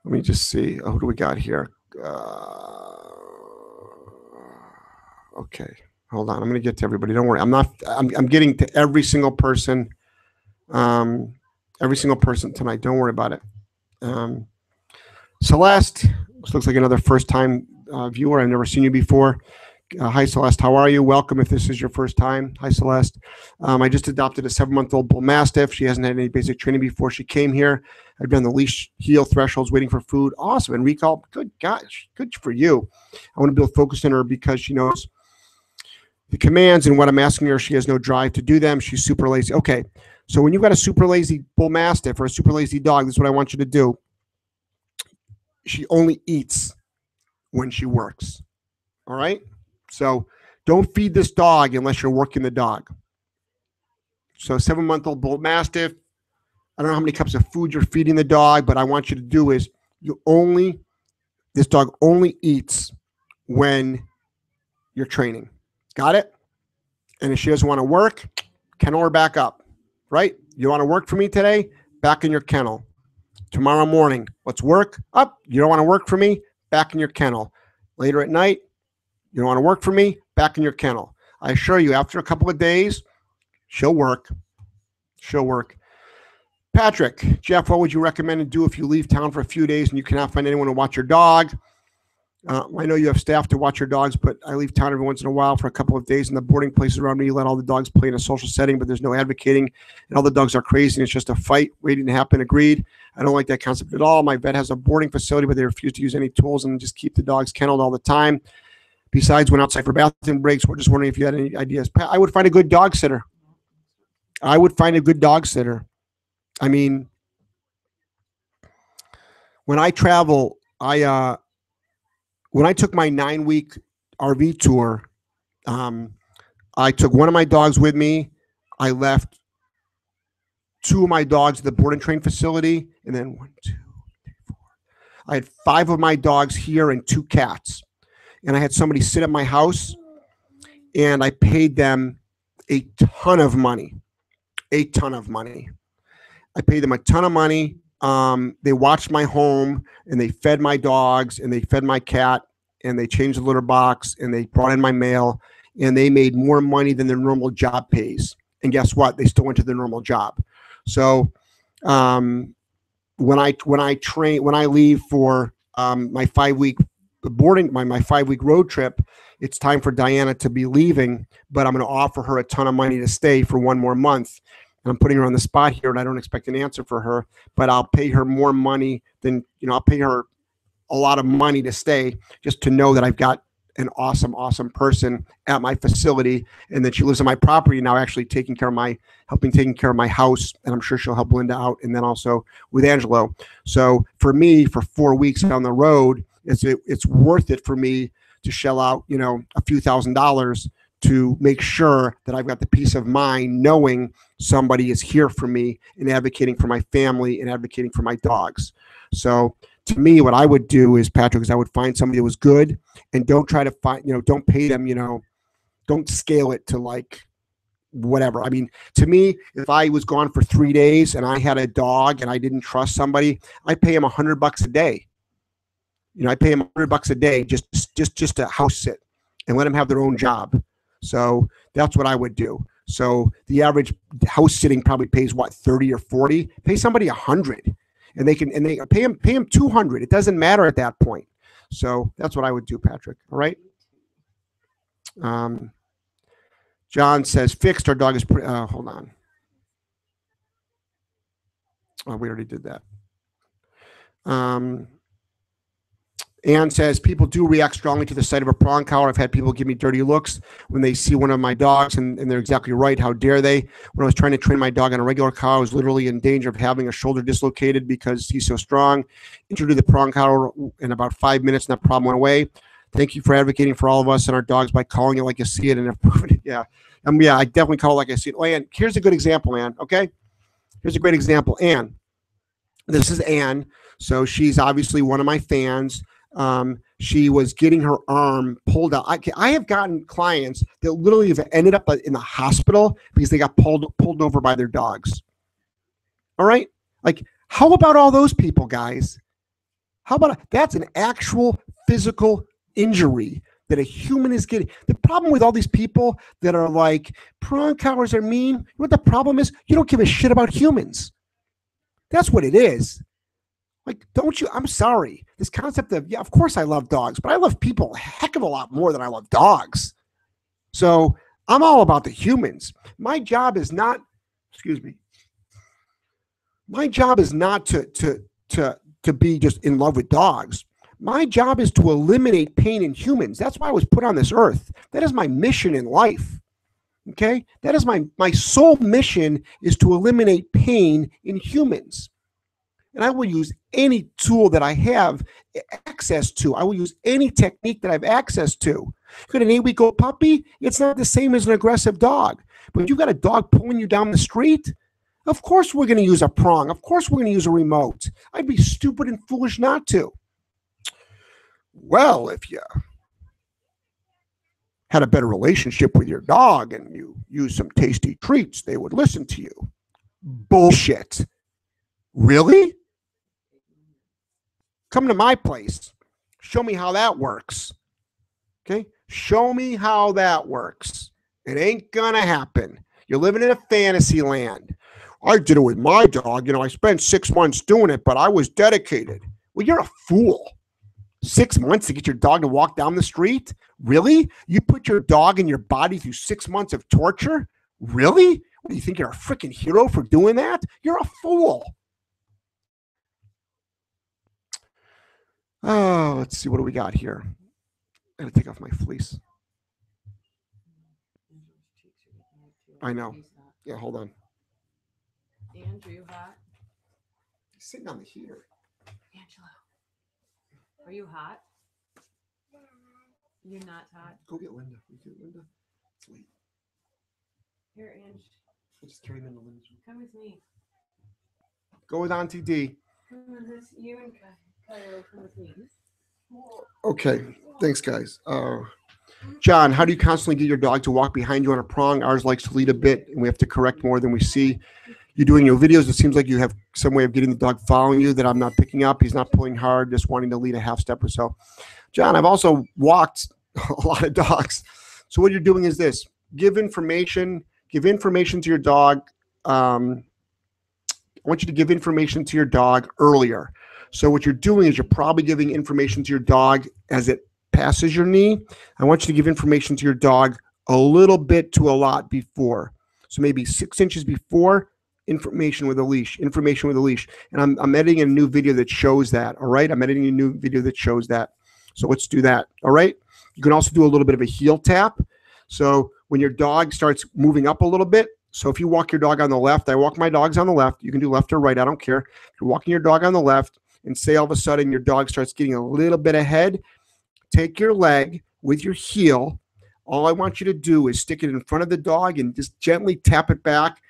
Let me just see. Oh, who do we got here? Uh, okay, hold on. I'm going to get to everybody. Don't worry. I'm not. I'm, I'm getting to every single person. Um, every single person tonight. Don't worry about it. Um, Celeste, this looks like another first-time uh, viewer. I've never seen you before. Uh, hi, Celeste. How are you? Welcome if this is your first time. Hi, Celeste. Um, I just adopted a seven-month-old bull mastiff. She hasn't had any basic training before she came here. I've been on the leash heel thresholds, waiting for food. Awesome. And recall. Good gosh, good for you. I want to build focus in her because she knows the commands and what I'm asking her. She has no drive to do them. She's super lazy. Okay. So when you've got a super lazy bull mastiff or a super lazy dog, this is what I want you to do. She only eats when she works. All right. So don't feed this dog unless you're working the dog. So seven month old bull mastiff. I don't know how many cups of food you're feeding the dog, but I want you to do is you only this dog only eats when you're training. Got it? And if she doesn't want to work, kennel her back up. Right? You want to work for me today? Back in your kennel. Tomorrow morning, let's work up. You don't want to work for me? Back in your kennel. Later at night, you don't want to work for me? Back in your kennel. I assure you, after a couple of days, she'll work. She'll work. Patrick, Jeff, what would you recommend to do if you leave town for a few days and you cannot find anyone to watch your dog? Uh, I know you have staff to watch your dogs, but I leave town every once in a while for a couple of days, and the boarding places around me let all the dogs play in a social setting, but there's no advocating, and all the dogs are crazy, and it's just a fight waiting to happen. Agreed. I don't like that concept at all. My vet has a boarding facility, but they refuse to use any tools and just keep the dogs kenneled all the time. Besides, when outside for bathroom breaks. We're just wondering if you had any ideas. I would find a good dog sitter. I would find a good dog sitter. I mean, when I travel, I uh, when I took my nine week RV tour, um, I took one of my dogs with me. I left two of my dogs at the board and train facility, and then one, two, three, four. I had five of my dogs here and two cats and I had somebody sit at my house and I paid them a ton of money. A ton of money. I paid them a ton of money. Um, they watched my home and they fed my dogs and they fed my cat and they changed the litter box and they brought in my mail and they made more money than their normal job pays. And guess what? They still went to their normal job. So um, when I when I train when I leave for um, my five week boarding my, my five week road trip it's time for diana to be leaving but i'm going to offer her a ton of money to stay for one more month i'm putting her on the spot here and i don't expect an answer for her but i'll pay her more money than you know i'll pay her a lot of money to stay just to know that i've got an awesome awesome person at my facility and that she lives on my property now actually taking care of my helping taking care of my house and i'm sure she'll help linda out and then also with angelo. So for me for four weeks down the road it's it, it's worth it for me to shell out you know a few thousand dollars to make sure that I've got the peace of mind knowing somebody is here for me and advocating for my family and advocating for my dogs. So to me, what I would do is Patrick is I would find somebody that was good and don't try to find, you know, don't pay them, you know, don't scale it to like whatever. I mean, to me, if I was gone for three days and I had a dog and I didn't trust somebody, I'd pay him a hundred bucks a day you know, I pay them hundred bucks a day just just just to house sit and let them have their own job. So that's what I would do. So the average house sitting probably pays what thirty or forty. Pay somebody a hundred, and they can and they pay them pay them two hundred. It doesn't matter at that point. So that's what I would do, Patrick. All right. Um, John says fixed. Our dog is. Pre- uh, hold on. Oh, we already did that. Um, Anne says people do react strongly to the sight of a prong collar. I've had people give me dirty looks when they see one of my dogs, and, and they're exactly right. How dare they? When I was trying to train my dog on a regular collar, I was literally in danger of having a shoulder dislocated because he's so strong. Introduced the prong collar in about five minutes, and that problem went away. Thank you for advocating for all of us and our dogs by calling it like you see it and it. Yeah, um, yeah, I definitely call it like I see it. Oh, here's a good example, Anne. Okay, here's a great example. Anne, this is Anne. So she's obviously one of my fans um, she was getting her arm pulled out. I, I have gotten clients that literally have ended up in the hospital because they got pulled pulled over by their dogs. All right, like how about all those people, guys? How about that's an actual physical injury that a human is getting. The problem with all these people that are like prong collars are mean, what the problem is? You don't give a shit about humans. That's what it is. Like, don't you? I'm sorry. This concept of, yeah, of course I love dogs, but I love people a heck of a lot more than I love dogs. So I'm all about the humans. My job is not, excuse me, my job is not to to to to be just in love with dogs. My job is to eliminate pain in humans. That's why I was put on this earth. That is my mission in life. Okay? That is my my sole mission is to eliminate pain in humans. And I will use any tool that I have access to. I will use any technique that I have access to. You got an eight-week-old puppy, it's not the same as an aggressive dog. But you got a dog pulling you down the street, of course we're going to use a prong. Of course we're going to use a remote. I'd be stupid and foolish not to. Well, if you had a better relationship with your dog and you used some tasty treats, they would listen to you. Bullshit. Really? Come to my place. Show me how that works. Okay? Show me how that works. It ain't gonna happen. You're living in a fantasy land. I did it with my dog. You know, I spent six months doing it, but I was dedicated. Well, you're a fool. Six months to get your dog to walk down the street? Really? You put your dog and your body through six months of torture? Really? What, do you think you're a freaking hero for doing that? You're a fool. Oh, let's see. What do we got here? I gotta take off my fleece. I know. Yeah, hold on. Andrew, you hot? He's sitting on the heater. Angelo, are you hot? You're not hot. Go get Linda. We get Linda. It's late. Here, Ange, We'll just carry him into Linda's room. come with me. Go with Auntie D. Come with this. You and Ky- Okay. Thanks, guys. Uh, John, how do you constantly get your dog to walk behind you on a prong? Ours likes to lead a bit, and we have to correct more than we see. You do in your videos, it seems like you have some way of getting the dog following you that I'm not picking up. He's not pulling hard, just wanting to lead a half step or so. John, I've also walked a lot of dogs. So what you're doing is this: give information, give information to your dog. Um, I want you to give information to your dog earlier. So what you're doing is you're probably giving information to your dog as it passes your knee. I want you to give information to your dog a little bit to a lot before. So maybe six inches before information with a leash, information with a leash. And I'm, I'm editing a new video that shows that. All right. I'm editing a new video that shows that. So let's do that. All right. You can also do a little bit of a heel tap. So when your dog starts moving up a little bit, so if you walk your dog on the left, I walk my dogs on the left. You can do left or right. I don't care. If you're walking your dog on the left and say all of a sudden your dog starts getting a little bit ahead, take your leg with your heel. All I want you to do is stick it in front of the dog and just gently tap it back.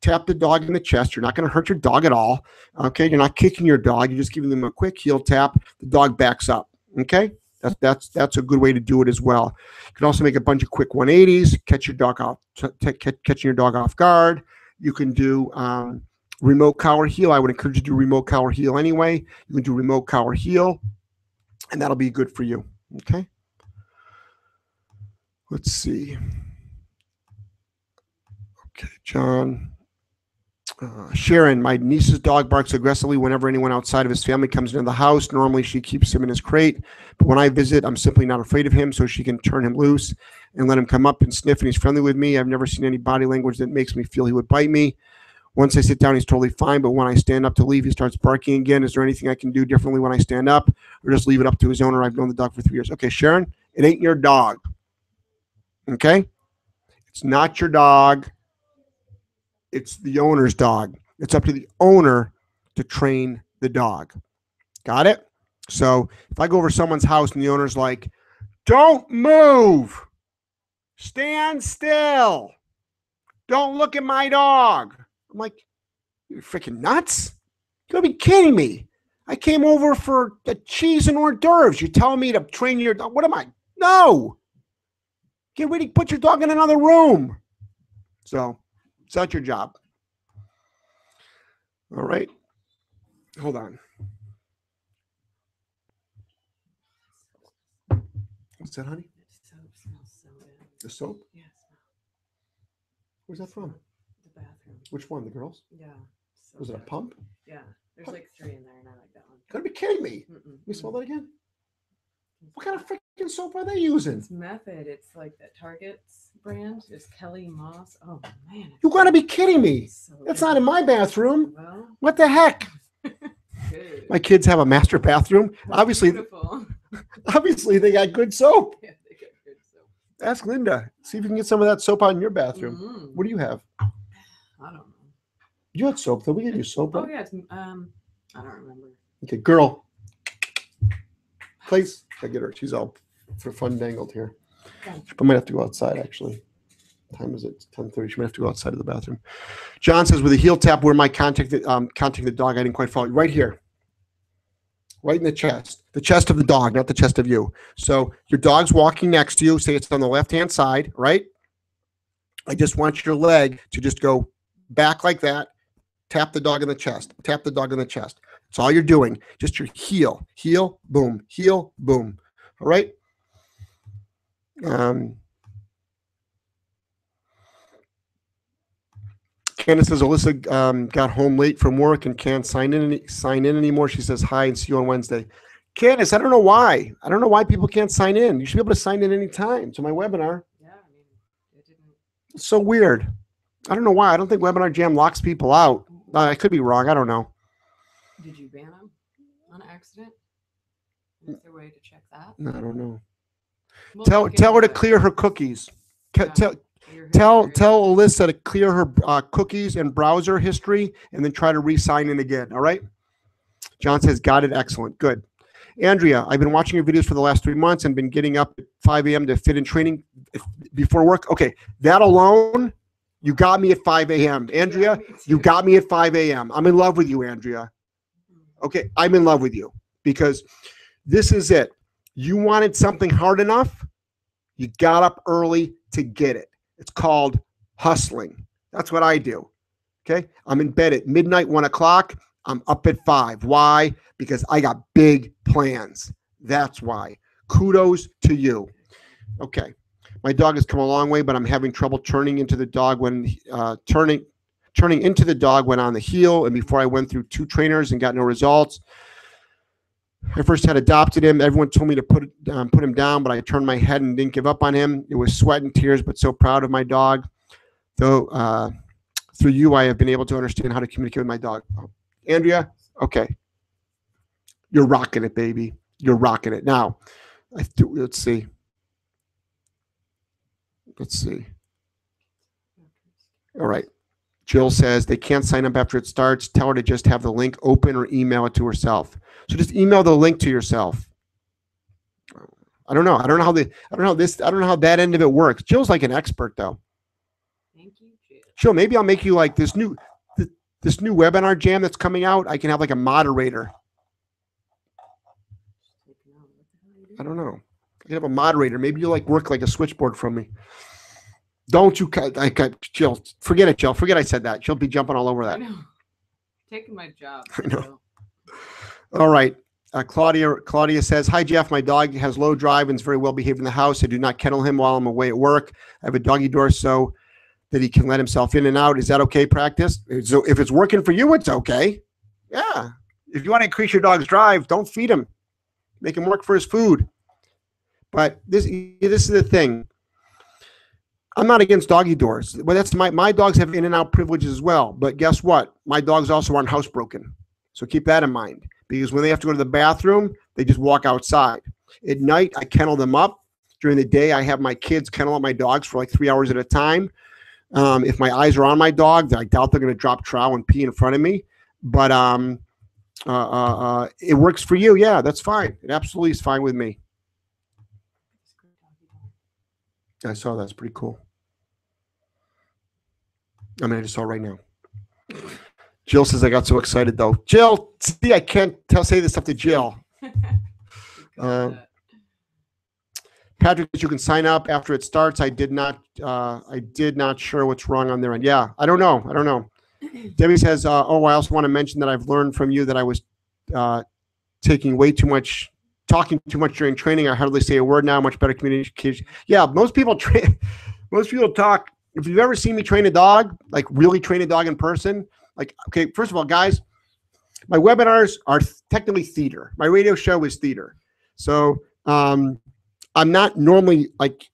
Tap the dog in the chest. You're not going to hurt your dog at all. Okay. You're not kicking your dog. You're just giving them a quick heel tap. The dog backs up. Okay. That's that's that's a good way to do it as well. You can also make a bunch of quick 180s, catch your dog off, t- t- catching your dog off guard. You can do um, remote collar heel. I would encourage you to do remote collar heel anyway. You can do remote collar heel, and that'll be good for you. Okay. Let's see. Okay, John. Uh, Sharon, my niece's dog barks aggressively whenever anyone outside of his family comes into the house. Normally, she keeps him in his crate, but when I visit, I'm simply not afraid of him, so she can turn him loose and let him come up and sniff, and he's friendly with me. I've never seen any body language that makes me feel he would bite me. Once I sit down, he's totally fine, but when I stand up to leave, he starts barking again. Is there anything I can do differently when I stand up, or just leave it up to his owner? I've known the dog for three years. Okay, Sharon, it ain't your dog. Okay, it's not your dog. It's the owner's dog. It's up to the owner to train the dog. Got it? So if I go over someone's house and the owner's like, don't move, stand still, don't look at my dog. I'm like, you're freaking nuts. You gotta be kidding me. I came over for the cheese and hors d'oeuvres. You're telling me to train your dog. What am I? No. Get ready. Put your dog in another room. So it's not your job. All right. Hold on. What's that, honey? The soap smells so. The soap? Yes. Where's that from? Which one? The girls? Yeah. so Was it a good. pump? Yeah. There's like three in there, and I like that one. Gotta be kidding me. Mm-mm, You smell mm. that again? What kind of freaking soap are they using? It's Method. It's like that Target's brand. It's Kelly Moss. Oh man. You gotta be kidding me. it's so That's good. not in my bathroom. Well, What the heck? good. My kids have a master bathroom. That's Obviously, beautiful. obviously they got good soap. yeah, they get good soap. Ask Linda. See if you can get some of that soap out in your bathroom. Mm, What do you have? I don't know. You had soap though. We gave you soap. Oh Right? yeah, it's um, I don't remember. Okay, girl. Please. I get her. She's all for fun dangled here. Okay. I might have to go outside actually. Time is it? Ten thirty. She might have to go outside of the bathroom. John says with a heel tap, where am I contacting um contacting the dog? I didn't quite follow. you. Right here. Right in the chest. The chest of the dog, not the chest of you. So your dog's walking next to you. Say it's on the left hand side, right? I just want your leg to just go back like that. Tap the dog in the chest. Tap the dog in the chest. That's all you're doing. Just your heel, heel, boom, heel, boom. All right. Um, Candace says Alyssa um, got home late from work and can't sign in any, sign in anymore. She says hi and see you on Wednesday. Candace, I don't know why. I don't know why people can't sign in. You should be able to sign in anytime to my webinar. Yeah, I mean, it didn't. It's so weird. I don't know why. I don't think Webinar Jam locks people out. Uh, I could be wrong. I don't know. Did you ban them on accident? Is there a way to check that? No, I don't know. We'll Tell tell her to clear her cookies. Yeah. Tell tell tell Alyssa to clear her uh, cookies and browser history, and then try to re-sign in again. All right. John says, "Got it. Excellent. Good." Andrea, I've been watching your videos for the last three months and been getting up at 5 a.m. to fit in training before work. Okay, that alone, you got me at 5 a.m. Andrea, you got me at 5 a.m. I'm in love with you, Andrea. Okay, I'm in love with you because this is it. You wanted something hard enough, you got up early to get it. It's called hustling. That's what I do. Okay, I'm in bed at midnight, one o'clock. I'm up at five. Why? Because I got big plans. That's why. Kudos to you. Okay, my dog has come a long way, but I'm having trouble turning into the dog when uh, turning turning into the dog went on the heel and before i went through two trainers and got no results. I first had adopted him. Everyone told me to put um, put him down but i turned my head and didn't give up on him. It was sweat and tears but so proud of my dog. Though uh, through you i have been able to understand how to communicate with my dog. Oh, andrea okay. You're rocking it baby. You're rocking it. Now I th- let's see let's see all right Jill says they can't sign up after it starts. Tell her to just have the link open or email it to herself. So just email the link to yourself. I don't know. I don't know how the I don't know this I don't know how that end of it works. Jill's like an expert though. Thank you, Jill. Jill, maybe I'll make you like this new th- this new webinar jam that's coming out. I can have like a moderator. Taking out. What the hell are you I don't know. Can have a moderator. Maybe you'll like work like a switchboard from me. Don't you cut I cut Jill. Forget it, Jill. Forget I said that. She'll be jumping all over that. Taking my job. I know. All right. Uh, Claudia Claudia says, "Hi Jeff, my dog has low drive and is very well behaved in the house. I do not kennel him while I'm away at work. I have a doggy door so that he can let himself in and out. Is that okay practice? So if it's working for you, it's okay. Yeah. If you want to increase your dog's drive, don't feed him. Make him work for his food. But this this is the thing. I'm not against doggy doors. Well, that's my my dogs have in and out privileges as well. But guess what? My dogs also aren't housebroken. So keep that in mind because when they have to go to the bathroom, they just walk outside. At night, I kennel them up. During the day, I have my kids kennel up my dogs for like three hours at a time. Um, if my eyes are on my dog, I doubt they're going to drop trow and pee in front of me. But um, uh, uh, uh, it works for you. Yeah, that's fine. It absolutely is fine with me. I saw that's pretty cool. I mean, I just saw it right now. Jill says I got so excited though. Jill, see, I can't tell say this stuff to Jill. Uh, Patrick, you can sign up after it starts. I did not. Uh, I did not sure what's wrong on their end. Yeah, I don't know. I don't know. Debbie says, uh, "Oh, I also want to mention that I've learned from you that I was uh, taking way too much talking too much during training. I hardly say a word now. Much better communication. Yeah, most people train. Most people talk. If you've ever seen me train a dog, like really train a dog in person, like okay, first of all, guys, my webinars are technically theater. My radio show is theater. So um, I'm not normally like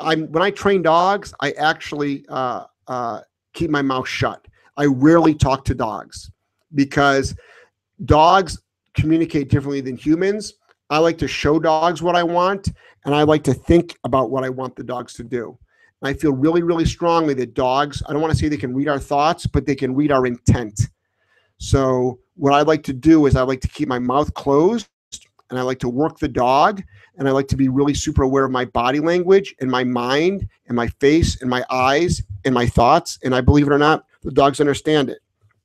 I'm when I train dogs, I actually uh, uh, keep my mouth shut. I rarely talk to dogs because dogs communicate differently than humans. I like to show dogs what I want, and I like to think about what I want the dogs to do. And I feel really, really strongly that dogs, I don't want to say they can read our thoughts, but they can read our intent. So, what I like to do is I like to keep my mouth closed and I like to work the dog and I like to be really super aware of my body language and my mind and my face and my eyes and my thoughts. And I believe it or not, the dogs understand it.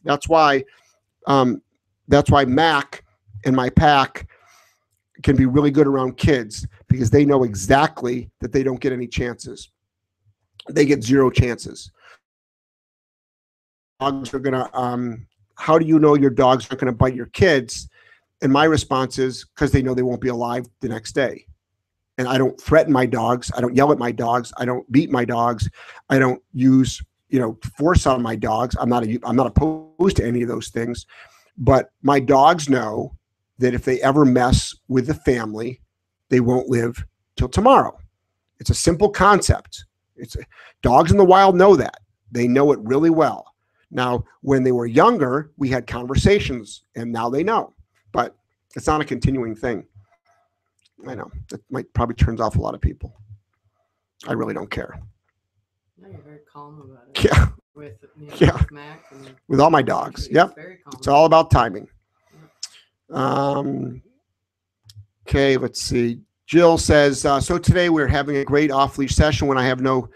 That's why, um, that's why Mac and my pack can be really good around kids because they know exactly that they don't get any chances. They get zero chances. Dogs are gonna. Um, how do you know your dogs aren't gonna bite your kids? And my response is because they know they won't be alive the next day. And I don't threaten my dogs. I don't yell at my dogs. I don't beat my dogs. I don't use you know force on my dogs. I'm not a, I'm not opposed to any of those things, but my dogs know that if they ever mess with the family, they won't live till tomorrow. It's a simple concept. It's dogs in the wild know that. They know it really well. Now, when they were younger, we had conversations, and now they know. But it's not a continuing thing. I know that might probably turns off a lot of people. I really don't care. No, you're very calm about it. Yeah, With, you know, Yeah. with Mac and with all my dogs. Yep. It's all about timing. Um, okay, let's see. Jill says, uh, so today we're having a great off leash session when I have no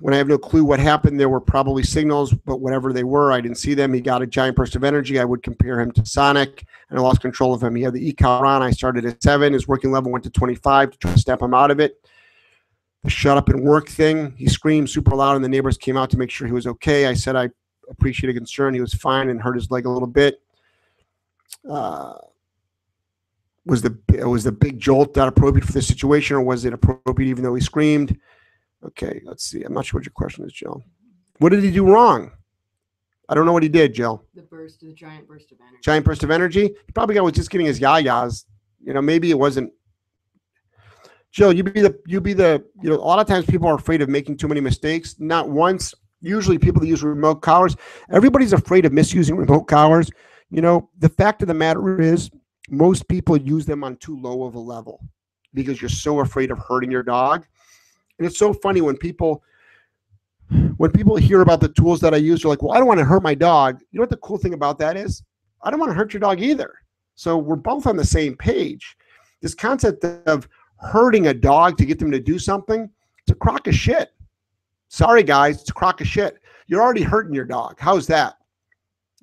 when I have no clue what happened. There were probably signals, but whatever they were, I didn't see them. He got a giant burst of energy. I would compare him to Sonic, and I lost control of him. He had the e-collar on. I started at seven. His working level went to 25 to try to step him out of it. The shut up and work thing. He screamed super loud, and the neighbors came out to make sure he was okay. I said I appreciate a concern. He was fine and hurt his leg a little bit. Uh, was the was the big jolt not appropriate for the situation, or was it appropriate even though he screamed? Okay, let's see. I'm not sure what your question is, Jill. What did he do wrong? I don't know what he did, Jill. the burst, the giant burst of energy. Giant burst of energy. He probably got was just getting his yayas. You know, maybe it wasn't. Jill, you be the you be the you know a lot of times people are afraid of making too many mistakes. Not once. Usually, people that use remote collars. Everybody's afraid of misusing remote collars. You know, the fact of the matter is, most people use them on too low of a level because you're so afraid of hurting your dog. And it's so funny when people when people hear about the tools that I use, they're like, "Well, I don't want to hurt my dog." You know what the cool thing about that is? I don't want to hurt your dog either. So we're both on the same page. This concept of hurting a dog to get them to do something, it's a crock of shit. Sorry, guys, it's a crock of shit. You're already hurting your dog. How's that?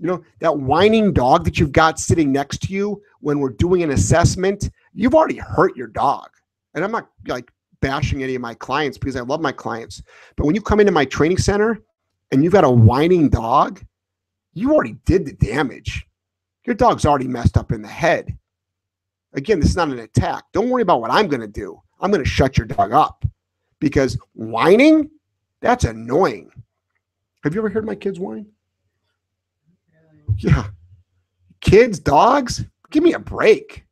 You know, that whining dog that you've got sitting next to you when we're doing an assessment, you've already hurt your dog. And I'm not like bashing any of my clients because I love my clients. But when you come into my training center and you've got a whining dog, you already did the damage. Your dog's already messed up in the head. Again, this is not an attack. Don't worry about what I'm going to do. I'm going to shut your dog up because whining, that's annoying. Have you ever heard my kids whine? Yeah. Kids, dogs, give me a break.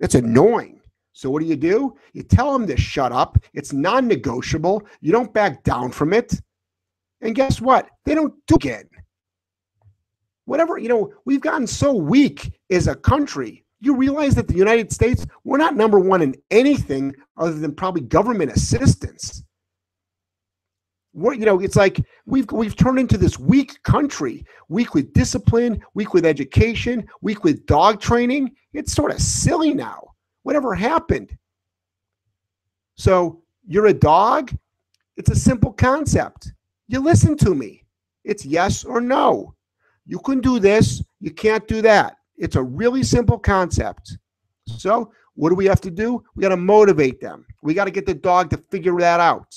It's annoying. So what do you do? You tell them to shut up. It's non-negotiable. You don't back down from it. And guess what? They don't do it again. Whatever, you know, we've gotten so weak as a country. You realize that the United States, we're not number one in anything other than probably government assistance. We're, you know, it's like we've we've turned into this weak country, weak with discipline, weak with education, weak with dog training. It's sort of silly now. Whatever happened? So you're a dog. It's a simple concept. You listen to me. It's yes or no. You can do this. You can't do that. It's a really simple concept. So what do we have to do? We got to motivate them. We got to get the dog to figure that out.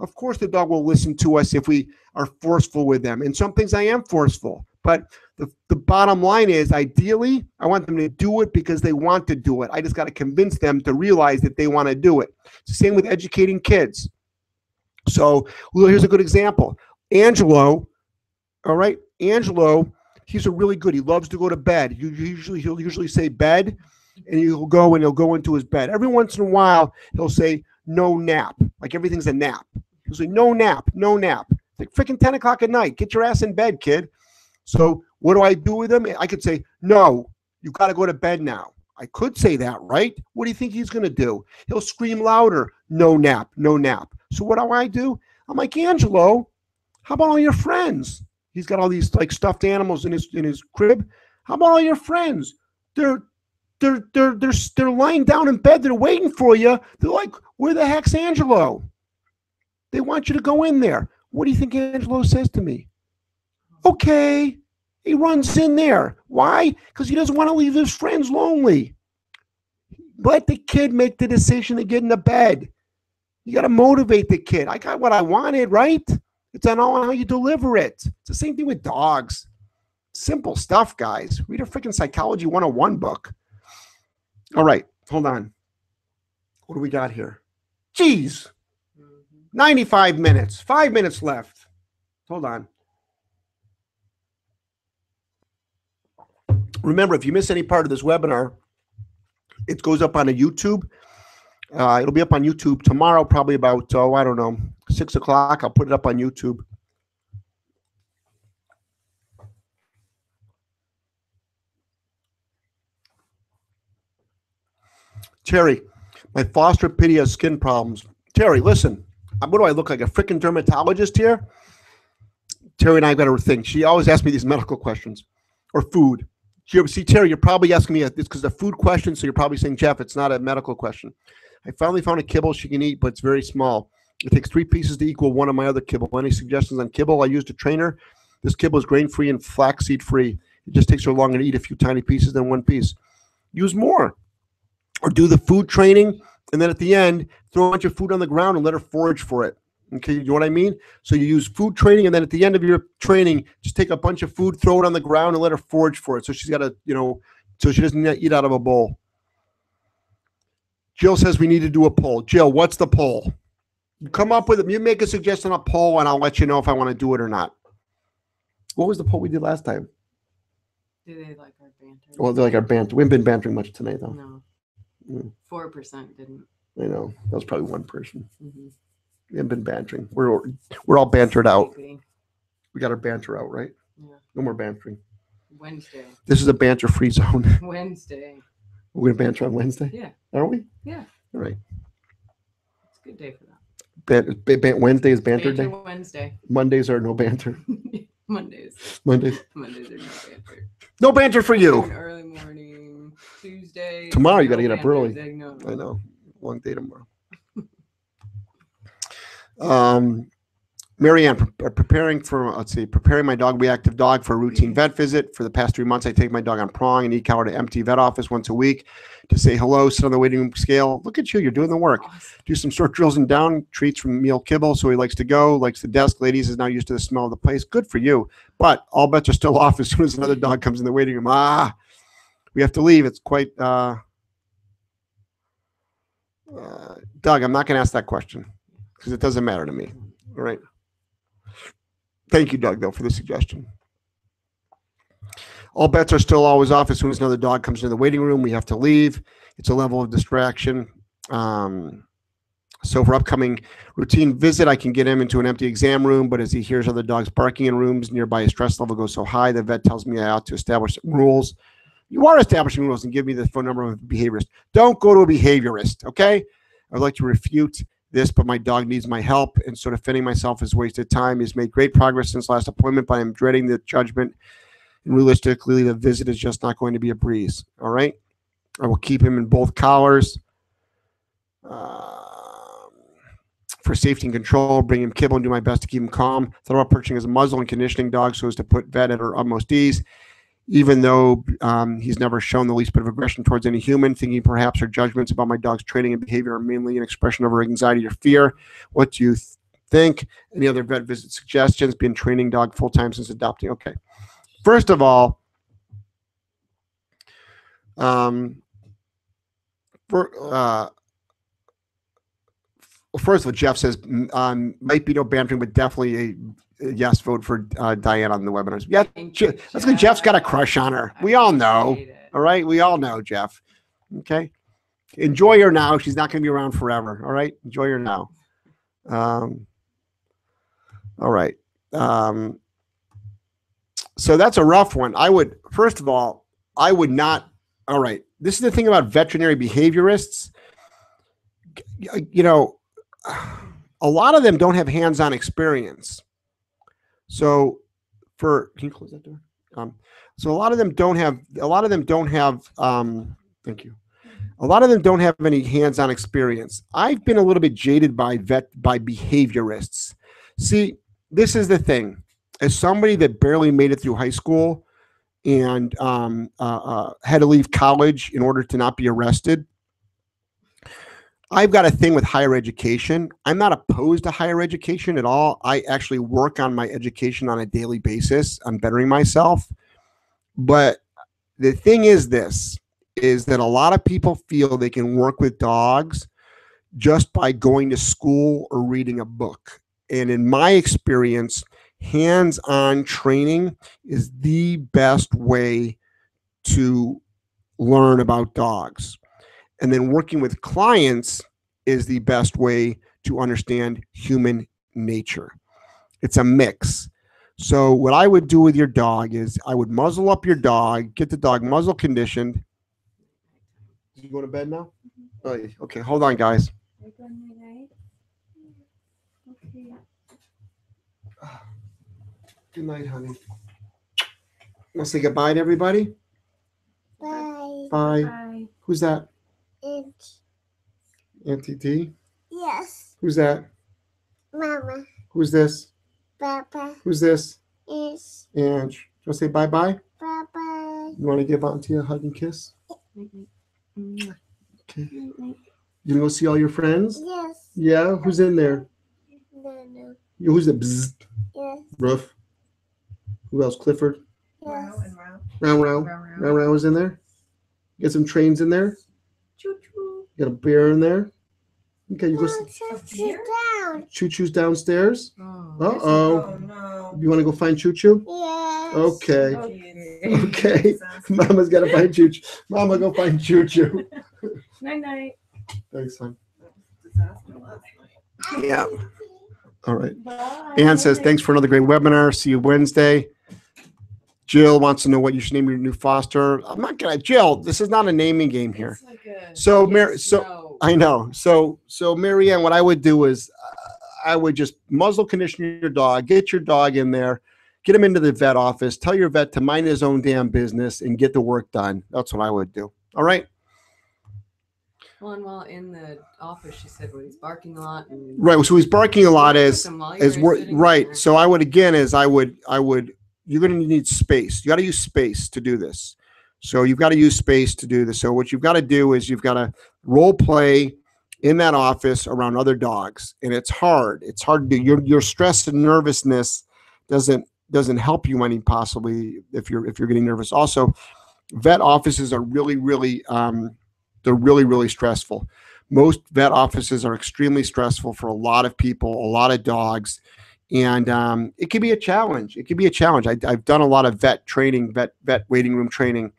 Of course, the dog will listen to us if we are forceful with them. And some things I am forceful, But the, the bottom line is ideally, I want them to do it because they want to do it. I just got to convince them to realize that they want to do it. It's the same with educating kids. So, well, here's a good example. Angelo, all right, Angelo, he's a really good. He loves to go to bed. You usually he'll usually say bed, and he'll go and he'll go into his bed. Every once in a while, he'll say no nap, like everything's a nap. He'll say no nap, no nap. It's like freaking ten o'clock at night. Get your ass in bed, kid. So what do I do with him? I could say no. You got to go to bed now. I could say that, right? What do you think he's going to do? He'll scream louder, no nap, no nap. So what do I do? I'm like, Angelo, how about all your friends? He's got all these like stuffed animals in his in his crib. How about all your friends? They're they're they're they're they're lying down in bed. They're waiting for you. They're like, where the heck's Angelo? They want you to go in there. What do you think Angelo says to me? Okay. He runs in there. Why? Because he doesn't want to leave his friends lonely. Let the kid make the decision to get into bed. You got to motivate the kid. I got what I wanted, right? It's on all how you deliver it. It's the same thing with dogs. Simple stuff, guys. Read a freaking Psychology 101 book. All right, hold on. What do we got here? Jeez. 95 minutes, five minutes left. Hold on. Remember, if you miss any part of this webinar, it goes up on a YouTube. Uh, it'll be up on YouTube tomorrow, probably about, oh, I don't know, six o'clock. I'll put it up on YouTube. Terry, my foster pitty has skin problems. Terry, listen, what do I look like? A freaking dermatologist here? Terry and I got a thing. She always asks me these medical questions or food. See, Terry, you're probably asking me, uh, this because the food question. So you're probably saying, Jeff, it's not a medical question. I finally found a kibble she can eat, but it's very small. It takes three pieces to equal one of my other kibble. Any suggestions on kibble? I used a trainer. This kibble is grain free and flaxseed free. It just takes her longer to eat a few tiny pieces than one piece. Use more or do the food training. And then at the end, throw a bunch of food on the ground and let her forage for it. Okay, you know what I mean? So you use food training, and then at the end of your training, just take a bunch of food, throw it on the ground, and let her forage for it. So she's got to, you know, so she doesn't eat out of a bowl. Jill says we need to do a poll. Jill, what's the poll? You come up with it. You make a suggestion on a poll, and I'll let you know if I want to do it or not. What was the poll we did last time? Do they like our banter? Well, they're like our banter. We haven't been bantering much tonight, though. no. Mm. Four percent didn't. I know that was probably one person. Mhm. We haven't been bantering. We're we're all bantered out. We got our banter out, right? Yeah. No more bantering. Wednesday. This is a banter-free zone. Wednesday. We're gonna banter on Wednesday, Yeah, are we? Yeah. All right. it's a good day for that. Ban- ba- ban- Wednesday is banter Banter day. Wednesday. Mondays are no banter. Mondays. Mondays, Mondays are no banter. no banter for you. early morning. Tuesday. Tomorrow you gotta get up early. No, I know. Long day tomorrow. Um, Marianne, pre- uh, preparing for, let's see, preparing my dog, reactive dog for a routine vet visit. For the past three months, I take my dog on prong and e-collar to empty vet office once a week to say hello, sit on the waiting room scale. Look at you, you're doing the work. Awesome. do some short drills and down treats from meal kibble. So he likes to go, likes the desk. Ladies is now used to the smell of the place. Good for you. But all bets are still off as soon as another dog comes in the waiting room. Ah, we have to leave. It's quite. Uh, uh, Doug, I'm not going to ask that question because it doesn't matter to me. All right. Thank you, Doug, though, for the suggestion. All bets are still always off as soon as another dog comes into the waiting room. We have to leave. It's a level of distraction. Um, so for upcoming routine visit, I can get him into an empty exam room, but as he hears other dogs barking in rooms nearby, his stress level goes so high, the vet tells me I ought to establish rules. You are establishing rules and give me the phone number of a behaviorist. Don't go to a behaviorist, okay? I'd like to refute this, but my dog needs my help, and so defending myself is wasted time. He's made great progress since last appointment, but I'm dreading the judgment. And realistically, the visit is just not going to be a breeze. All right. I will keep him in both collars. Um, for safety and control, bring him kibble and do my best to keep him calm. Thought about purchasing his muzzle and conditioning dog so as to put vet at her utmost ease. Even though um, he's never shown the least bit of aggression towards any human, thinking perhaps her judgments about my dog's training and behavior are mainly an expression of her anxiety or fear. What do you th- think? Any other vet visit suggestions? Been training dog full time since adopting. Okay. first of all, um, for, uh, first of all, Jeff says um, might be no bantering, but definitely a yes vote for uh, Diane on the webinars. Yeah, Je- you, that's because Jeff's got a crush on her. We all know. All right, we all know, Jeff. Okay, enjoy her now. She's not going to be around forever. All right, enjoy her now. Um, all right. Um, so that's a rough one. I would first of all, I would not. All right, this is the thing about veterinary behaviorists. You know, a lot of them don't have hands-on experience. So, for can you close that door? Um, so a lot of them don't have. A lot of them don't have. Um, thank you. A lot of them don't have any hands-on experience. I've been a little bit jaded by vet by behaviorists. See, this is the thing. As somebody that barely made it through high school and um, uh, uh, had to leave college in order to not be arrested, I've got a thing with higher education. I'm not opposed to higher education at all. I actually work on my education on a daily basis. I'm bettering myself. But the thing is this is that a lot of people feel they can work with dogs just by going to school or reading a book. And in my experience, hands on training is the best way to learn about dogs. And then working with clients is the best way to understand human nature. It's a mix. So, what I would do with your dog is I would muzzle up your dog, get the dog muzzle conditioned. You go to bed now? Oh, okay. Hold on, guys. Good night, honey. Want to say goodbye to everybody? Bye. Bye. Bye. Who's that? And Auntie D? yes, Who's that? Mama, Who's this? Papa Who's this? is And you want to say bye bye? Papa. You want to give Auntie a hug and kiss? Mwah. Okay. You gonna go see all your friends? Yes, Yeah. Who's in there? no, no. You- Who's the bzzz? Yes, Roof. Who else? Clifford. yes. Round round. Round, Round round was in there. Get some trains in there. Choo-choo. Get a beer in there. Okay, you go. Mom, sit, sit down. Choo choo's downstairs. Oh, Uh oh. Oh no. You want to go find Choo Choo? Yes. Okay. okay. Okay. Mama's got to find Choo Choo. Mama, go find Choo Choo. Night night. Thanks, son. Disaster last night. Yeah. All right. Ann says, thanks for another great webinar. See you Wednesday. Jill wants to know what you should name your new foster. I'm not gonna, Jill, this is not a naming game here. It's like a So, Mary, so- no. I know. So, so Marianne, what I would do is uh, I would just muzzle condition your dog, get your dog in there, get him into the vet office, tell your vet to mind his own damn business and get the work done. That's what I would do. All right. Well, and while in the office, she said, well, he's barking a lot. Right. So he's barking a lot as, him while you as were right. So I would again is I would I would you're going to need space. You got to use space to do this. So you've got to use space to do this. So what you've got to do is you've got to role play in that office around other dogs, and it's hard. It's hard to do. Your your stress and nervousness doesn't doesn't help you any possibly if you're if you're getting nervous. Also, vet offices are really really um, they're really really stressful most vet offices are extremely stressful for a lot of people, a lot of dogs, and um, it can be a challenge. It can be a challenge. I, I've done a lot of vet training, vet vet waiting room training,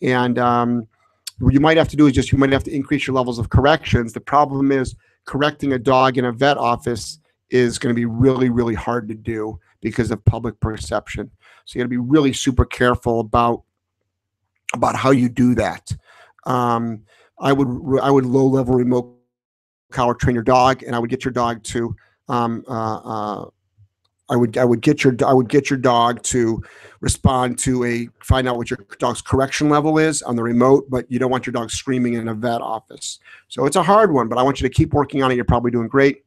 and um, what you might have to do is just you might have to increase your levels of corrections. The problem is correcting a dog in a vet office is going to be really really hard to do because of public perception. So you got to be really super careful about about how you do that. Um, I would I would low level remote collar train your dog, and I would get your dog to um, uh, uh, I would I would get your I would get your dog to respond to a find out what your dog's correction level is on the remote, but you don't want your dog screaming in a vet office. So it's a hard one, but I want you to keep working on it. You're probably doing great.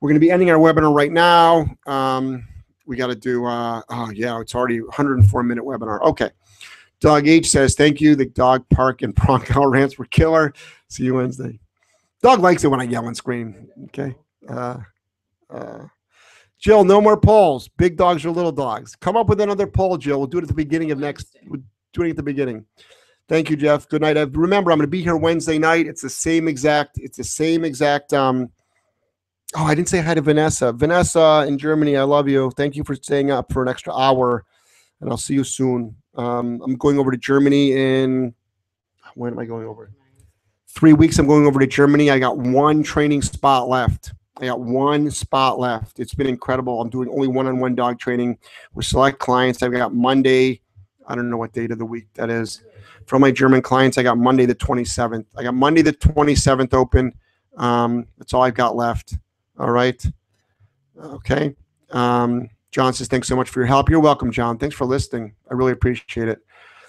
We're going to be ending our webinar right now. Um, we got to do. Uh, oh yeah, it's already 104 minute webinar. Okay. Dog H says, thank you. The dog park and Bronco rants were killer. See you Wednesday. Dog likes it when I yell and scream. Okay. Uh, uh, Jill, no more polls. Big dogs or little dogs. Come up with another poll, Jill. We'll do it at the beginning of next. We'll do it at the beginning. Thank you, Jeff. Good night. Remember, I'm going to be here Wednesday night. It's the same exact. It's the same exact. Um. Oh, I didn't say hi to Vanessa. Vanessa in Germany, I love you. Thank you for staying up for an extra hour, and I'll see you soon. Um, I'm going over to Germany in. When am I going over? three weeks i'm going over to germany i got one training spot left i got one spot left it's been incredible i'm doing only one-on-one dog training with select clients i've got monday i don't know what date of the week that is. From my german clients i got monday the 27th i got monday the 27th open um, that's all i've got left all right okay um, john says thanks so much for your help you're welcome john thanks for listening i really appreciate it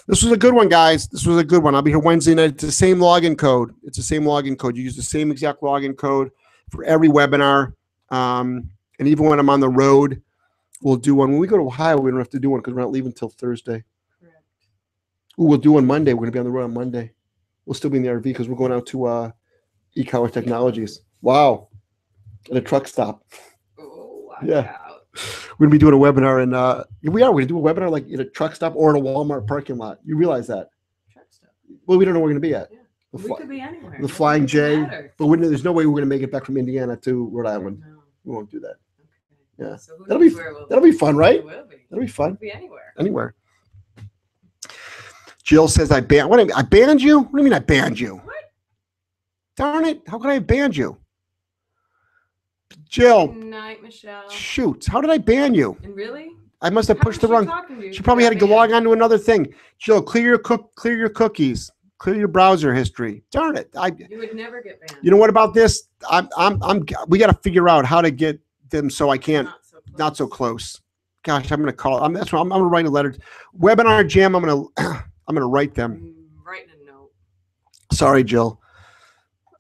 this was a good one, guys. This was a good one. I'll be here Wednesday night. It's the same login code. It's the same login code. You use the same exact login code for every webinar. Um, and even when I'm on the road, we'll do one. When we go to Ohio, we don't have to do one because we're not leaving until Thursday. Correct. Ooh, we'll do one Monday. We're going to be on the road on Monday. We'll still be in the RV because we're going out to uh, e-collar technologies. Wow. At a truck stop. Oh, Yeah. We're going to be doing a webinar and uh, we are. We're going to do a webinar like in a truck stop or in a Walmart parking lot. You realize that? Truck stop. Well, we don't know where we're going to be at. Yeah. The We fly- could be anywhere. the Flying J. But we, there's no way we're going to make it back from Indiana to Rhode Island. We won't do that. Okay. Yeah. That'll be- That'll be fun, right? It will be. That'll be fun. It'll be anywhere. Anywhere. Jill says I banned. What? do you mean, I banned you? What do you mean I banned you? What? Darn it! How could I have banned you? Jill, Good night, Michelle. shoot! How did I ban you? And really? I must have How pushed was the she wrong. talking to you She probably had to log banned? on to another thing. Jill, clear your cook, clear your cookies, clear your browser history. Darn it! I. You would never get banned. You know what about this? I'm. I'm. I'm. We got to figure out how to get them so I can't. Not so close. not so close. Gosh, I'm gonna call. I'm that's what I'm, I'm gonna write a letter. Webinar jam. I'm gonna I'm gonna write them. Mm, Writing a note. Sorry, Jill.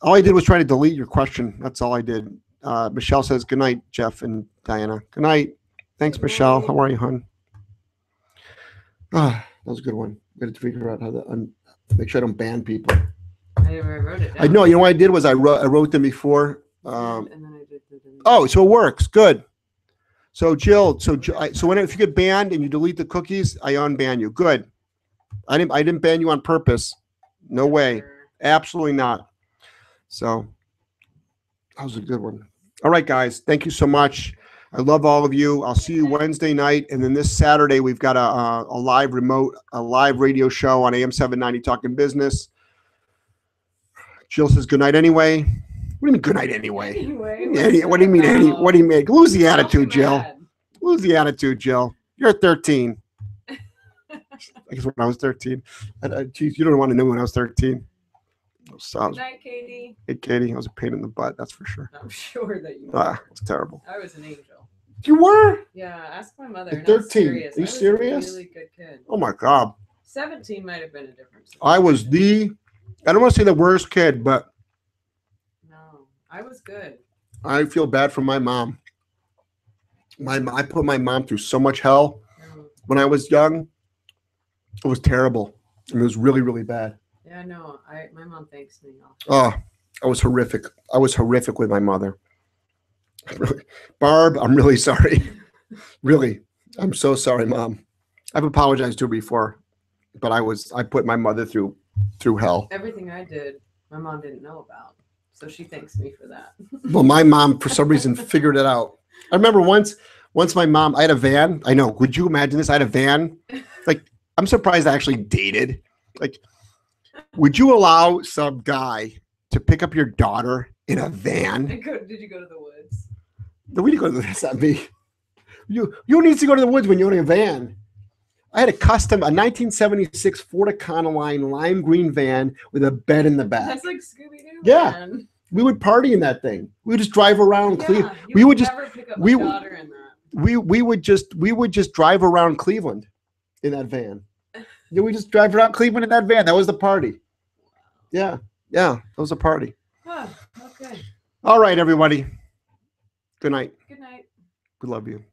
All I did was try to delete your question. That's all I did. Uh, Michelle says good night, Jeff and Diana. Good night. Thanks, Good Michelle. night. How are you, hon? Ah, that was a good one. Got to figure out how to un- make sure I don't ban people. I, wrote it down. I know. You know what I did was I wrote I wrote them before. Um, and then I did the. the- Oh, so it works. Good. So Jill, so so when if you get banned and you delete the cookies, I unban you. Good. I didn't I didn't ban you on purpose. No way. Absolutely not. So that was a good one. All right, guys. Thank you so much. I love all of you. I'll see you Wednesday night, and then this Saturday we've got a, a, a live remote, a live radio show on AM seven ninety Talking Business. Jill says good night anyway. What do you mean good night anyway? Anyway. Any, what do you mean? Any, what do you mean? Lose the attitude, Jill. Lose the attitude, Jill. You're 13. I guess when I was 13. I, I, geez, you don't want to know when I was 13. So, I was, night, Katie. hey, Katie, I was a pain in the butt. That's for sure. I'm sure that you. Ah, it's terrible. I was an angel. You were? Yeah, ask my mother. At and I was 13. serious. Are you I was a serious? really good kid. Oh my God. 17 might have been a difference. I was the, I don't want to say the worst kid, but No, I was good. I feel bad for my mom. My, I put my mom through so much hell No. when I was young. It was terrible. I mean, it was really, really bad. Yeah, no. I my mom thanks me. Off. Oh, I was horrific. I was horrific with my mother. Really, Barb, I'm really sorry. really, I'm so sorry, mom. I've apologized to her before, but I was I put my mother through through hell. Everything I did, my mom didn't know about. So she thanks me for that. Well, my mom for some reason figured it out. I remember once once my mom I had a van. I know. Would you imagine this? I had a van. Like I'm surprised I actually dated. Like, would you allow some guy to pick up your daughter in a van? Did you go to the woods? We didn't go to the, that's not me. You you need to go to the woods when you're in a van. I had a custom, a 1976 Ford Econoline lime green van with a bed in the back. That's like Scooby Doo. Yeah. Man. We would party in that thing. We would just drive around Yeah, Cleveland. we would just- never pick up we would- in that. We we would just we would just drive around Cleveland in that van. Yeah, we just drive around Cleveland in that van. That was the party. Yeah, yeah, that was a party. Huh, okay. All right, everybody. Good night. Good night. We love you.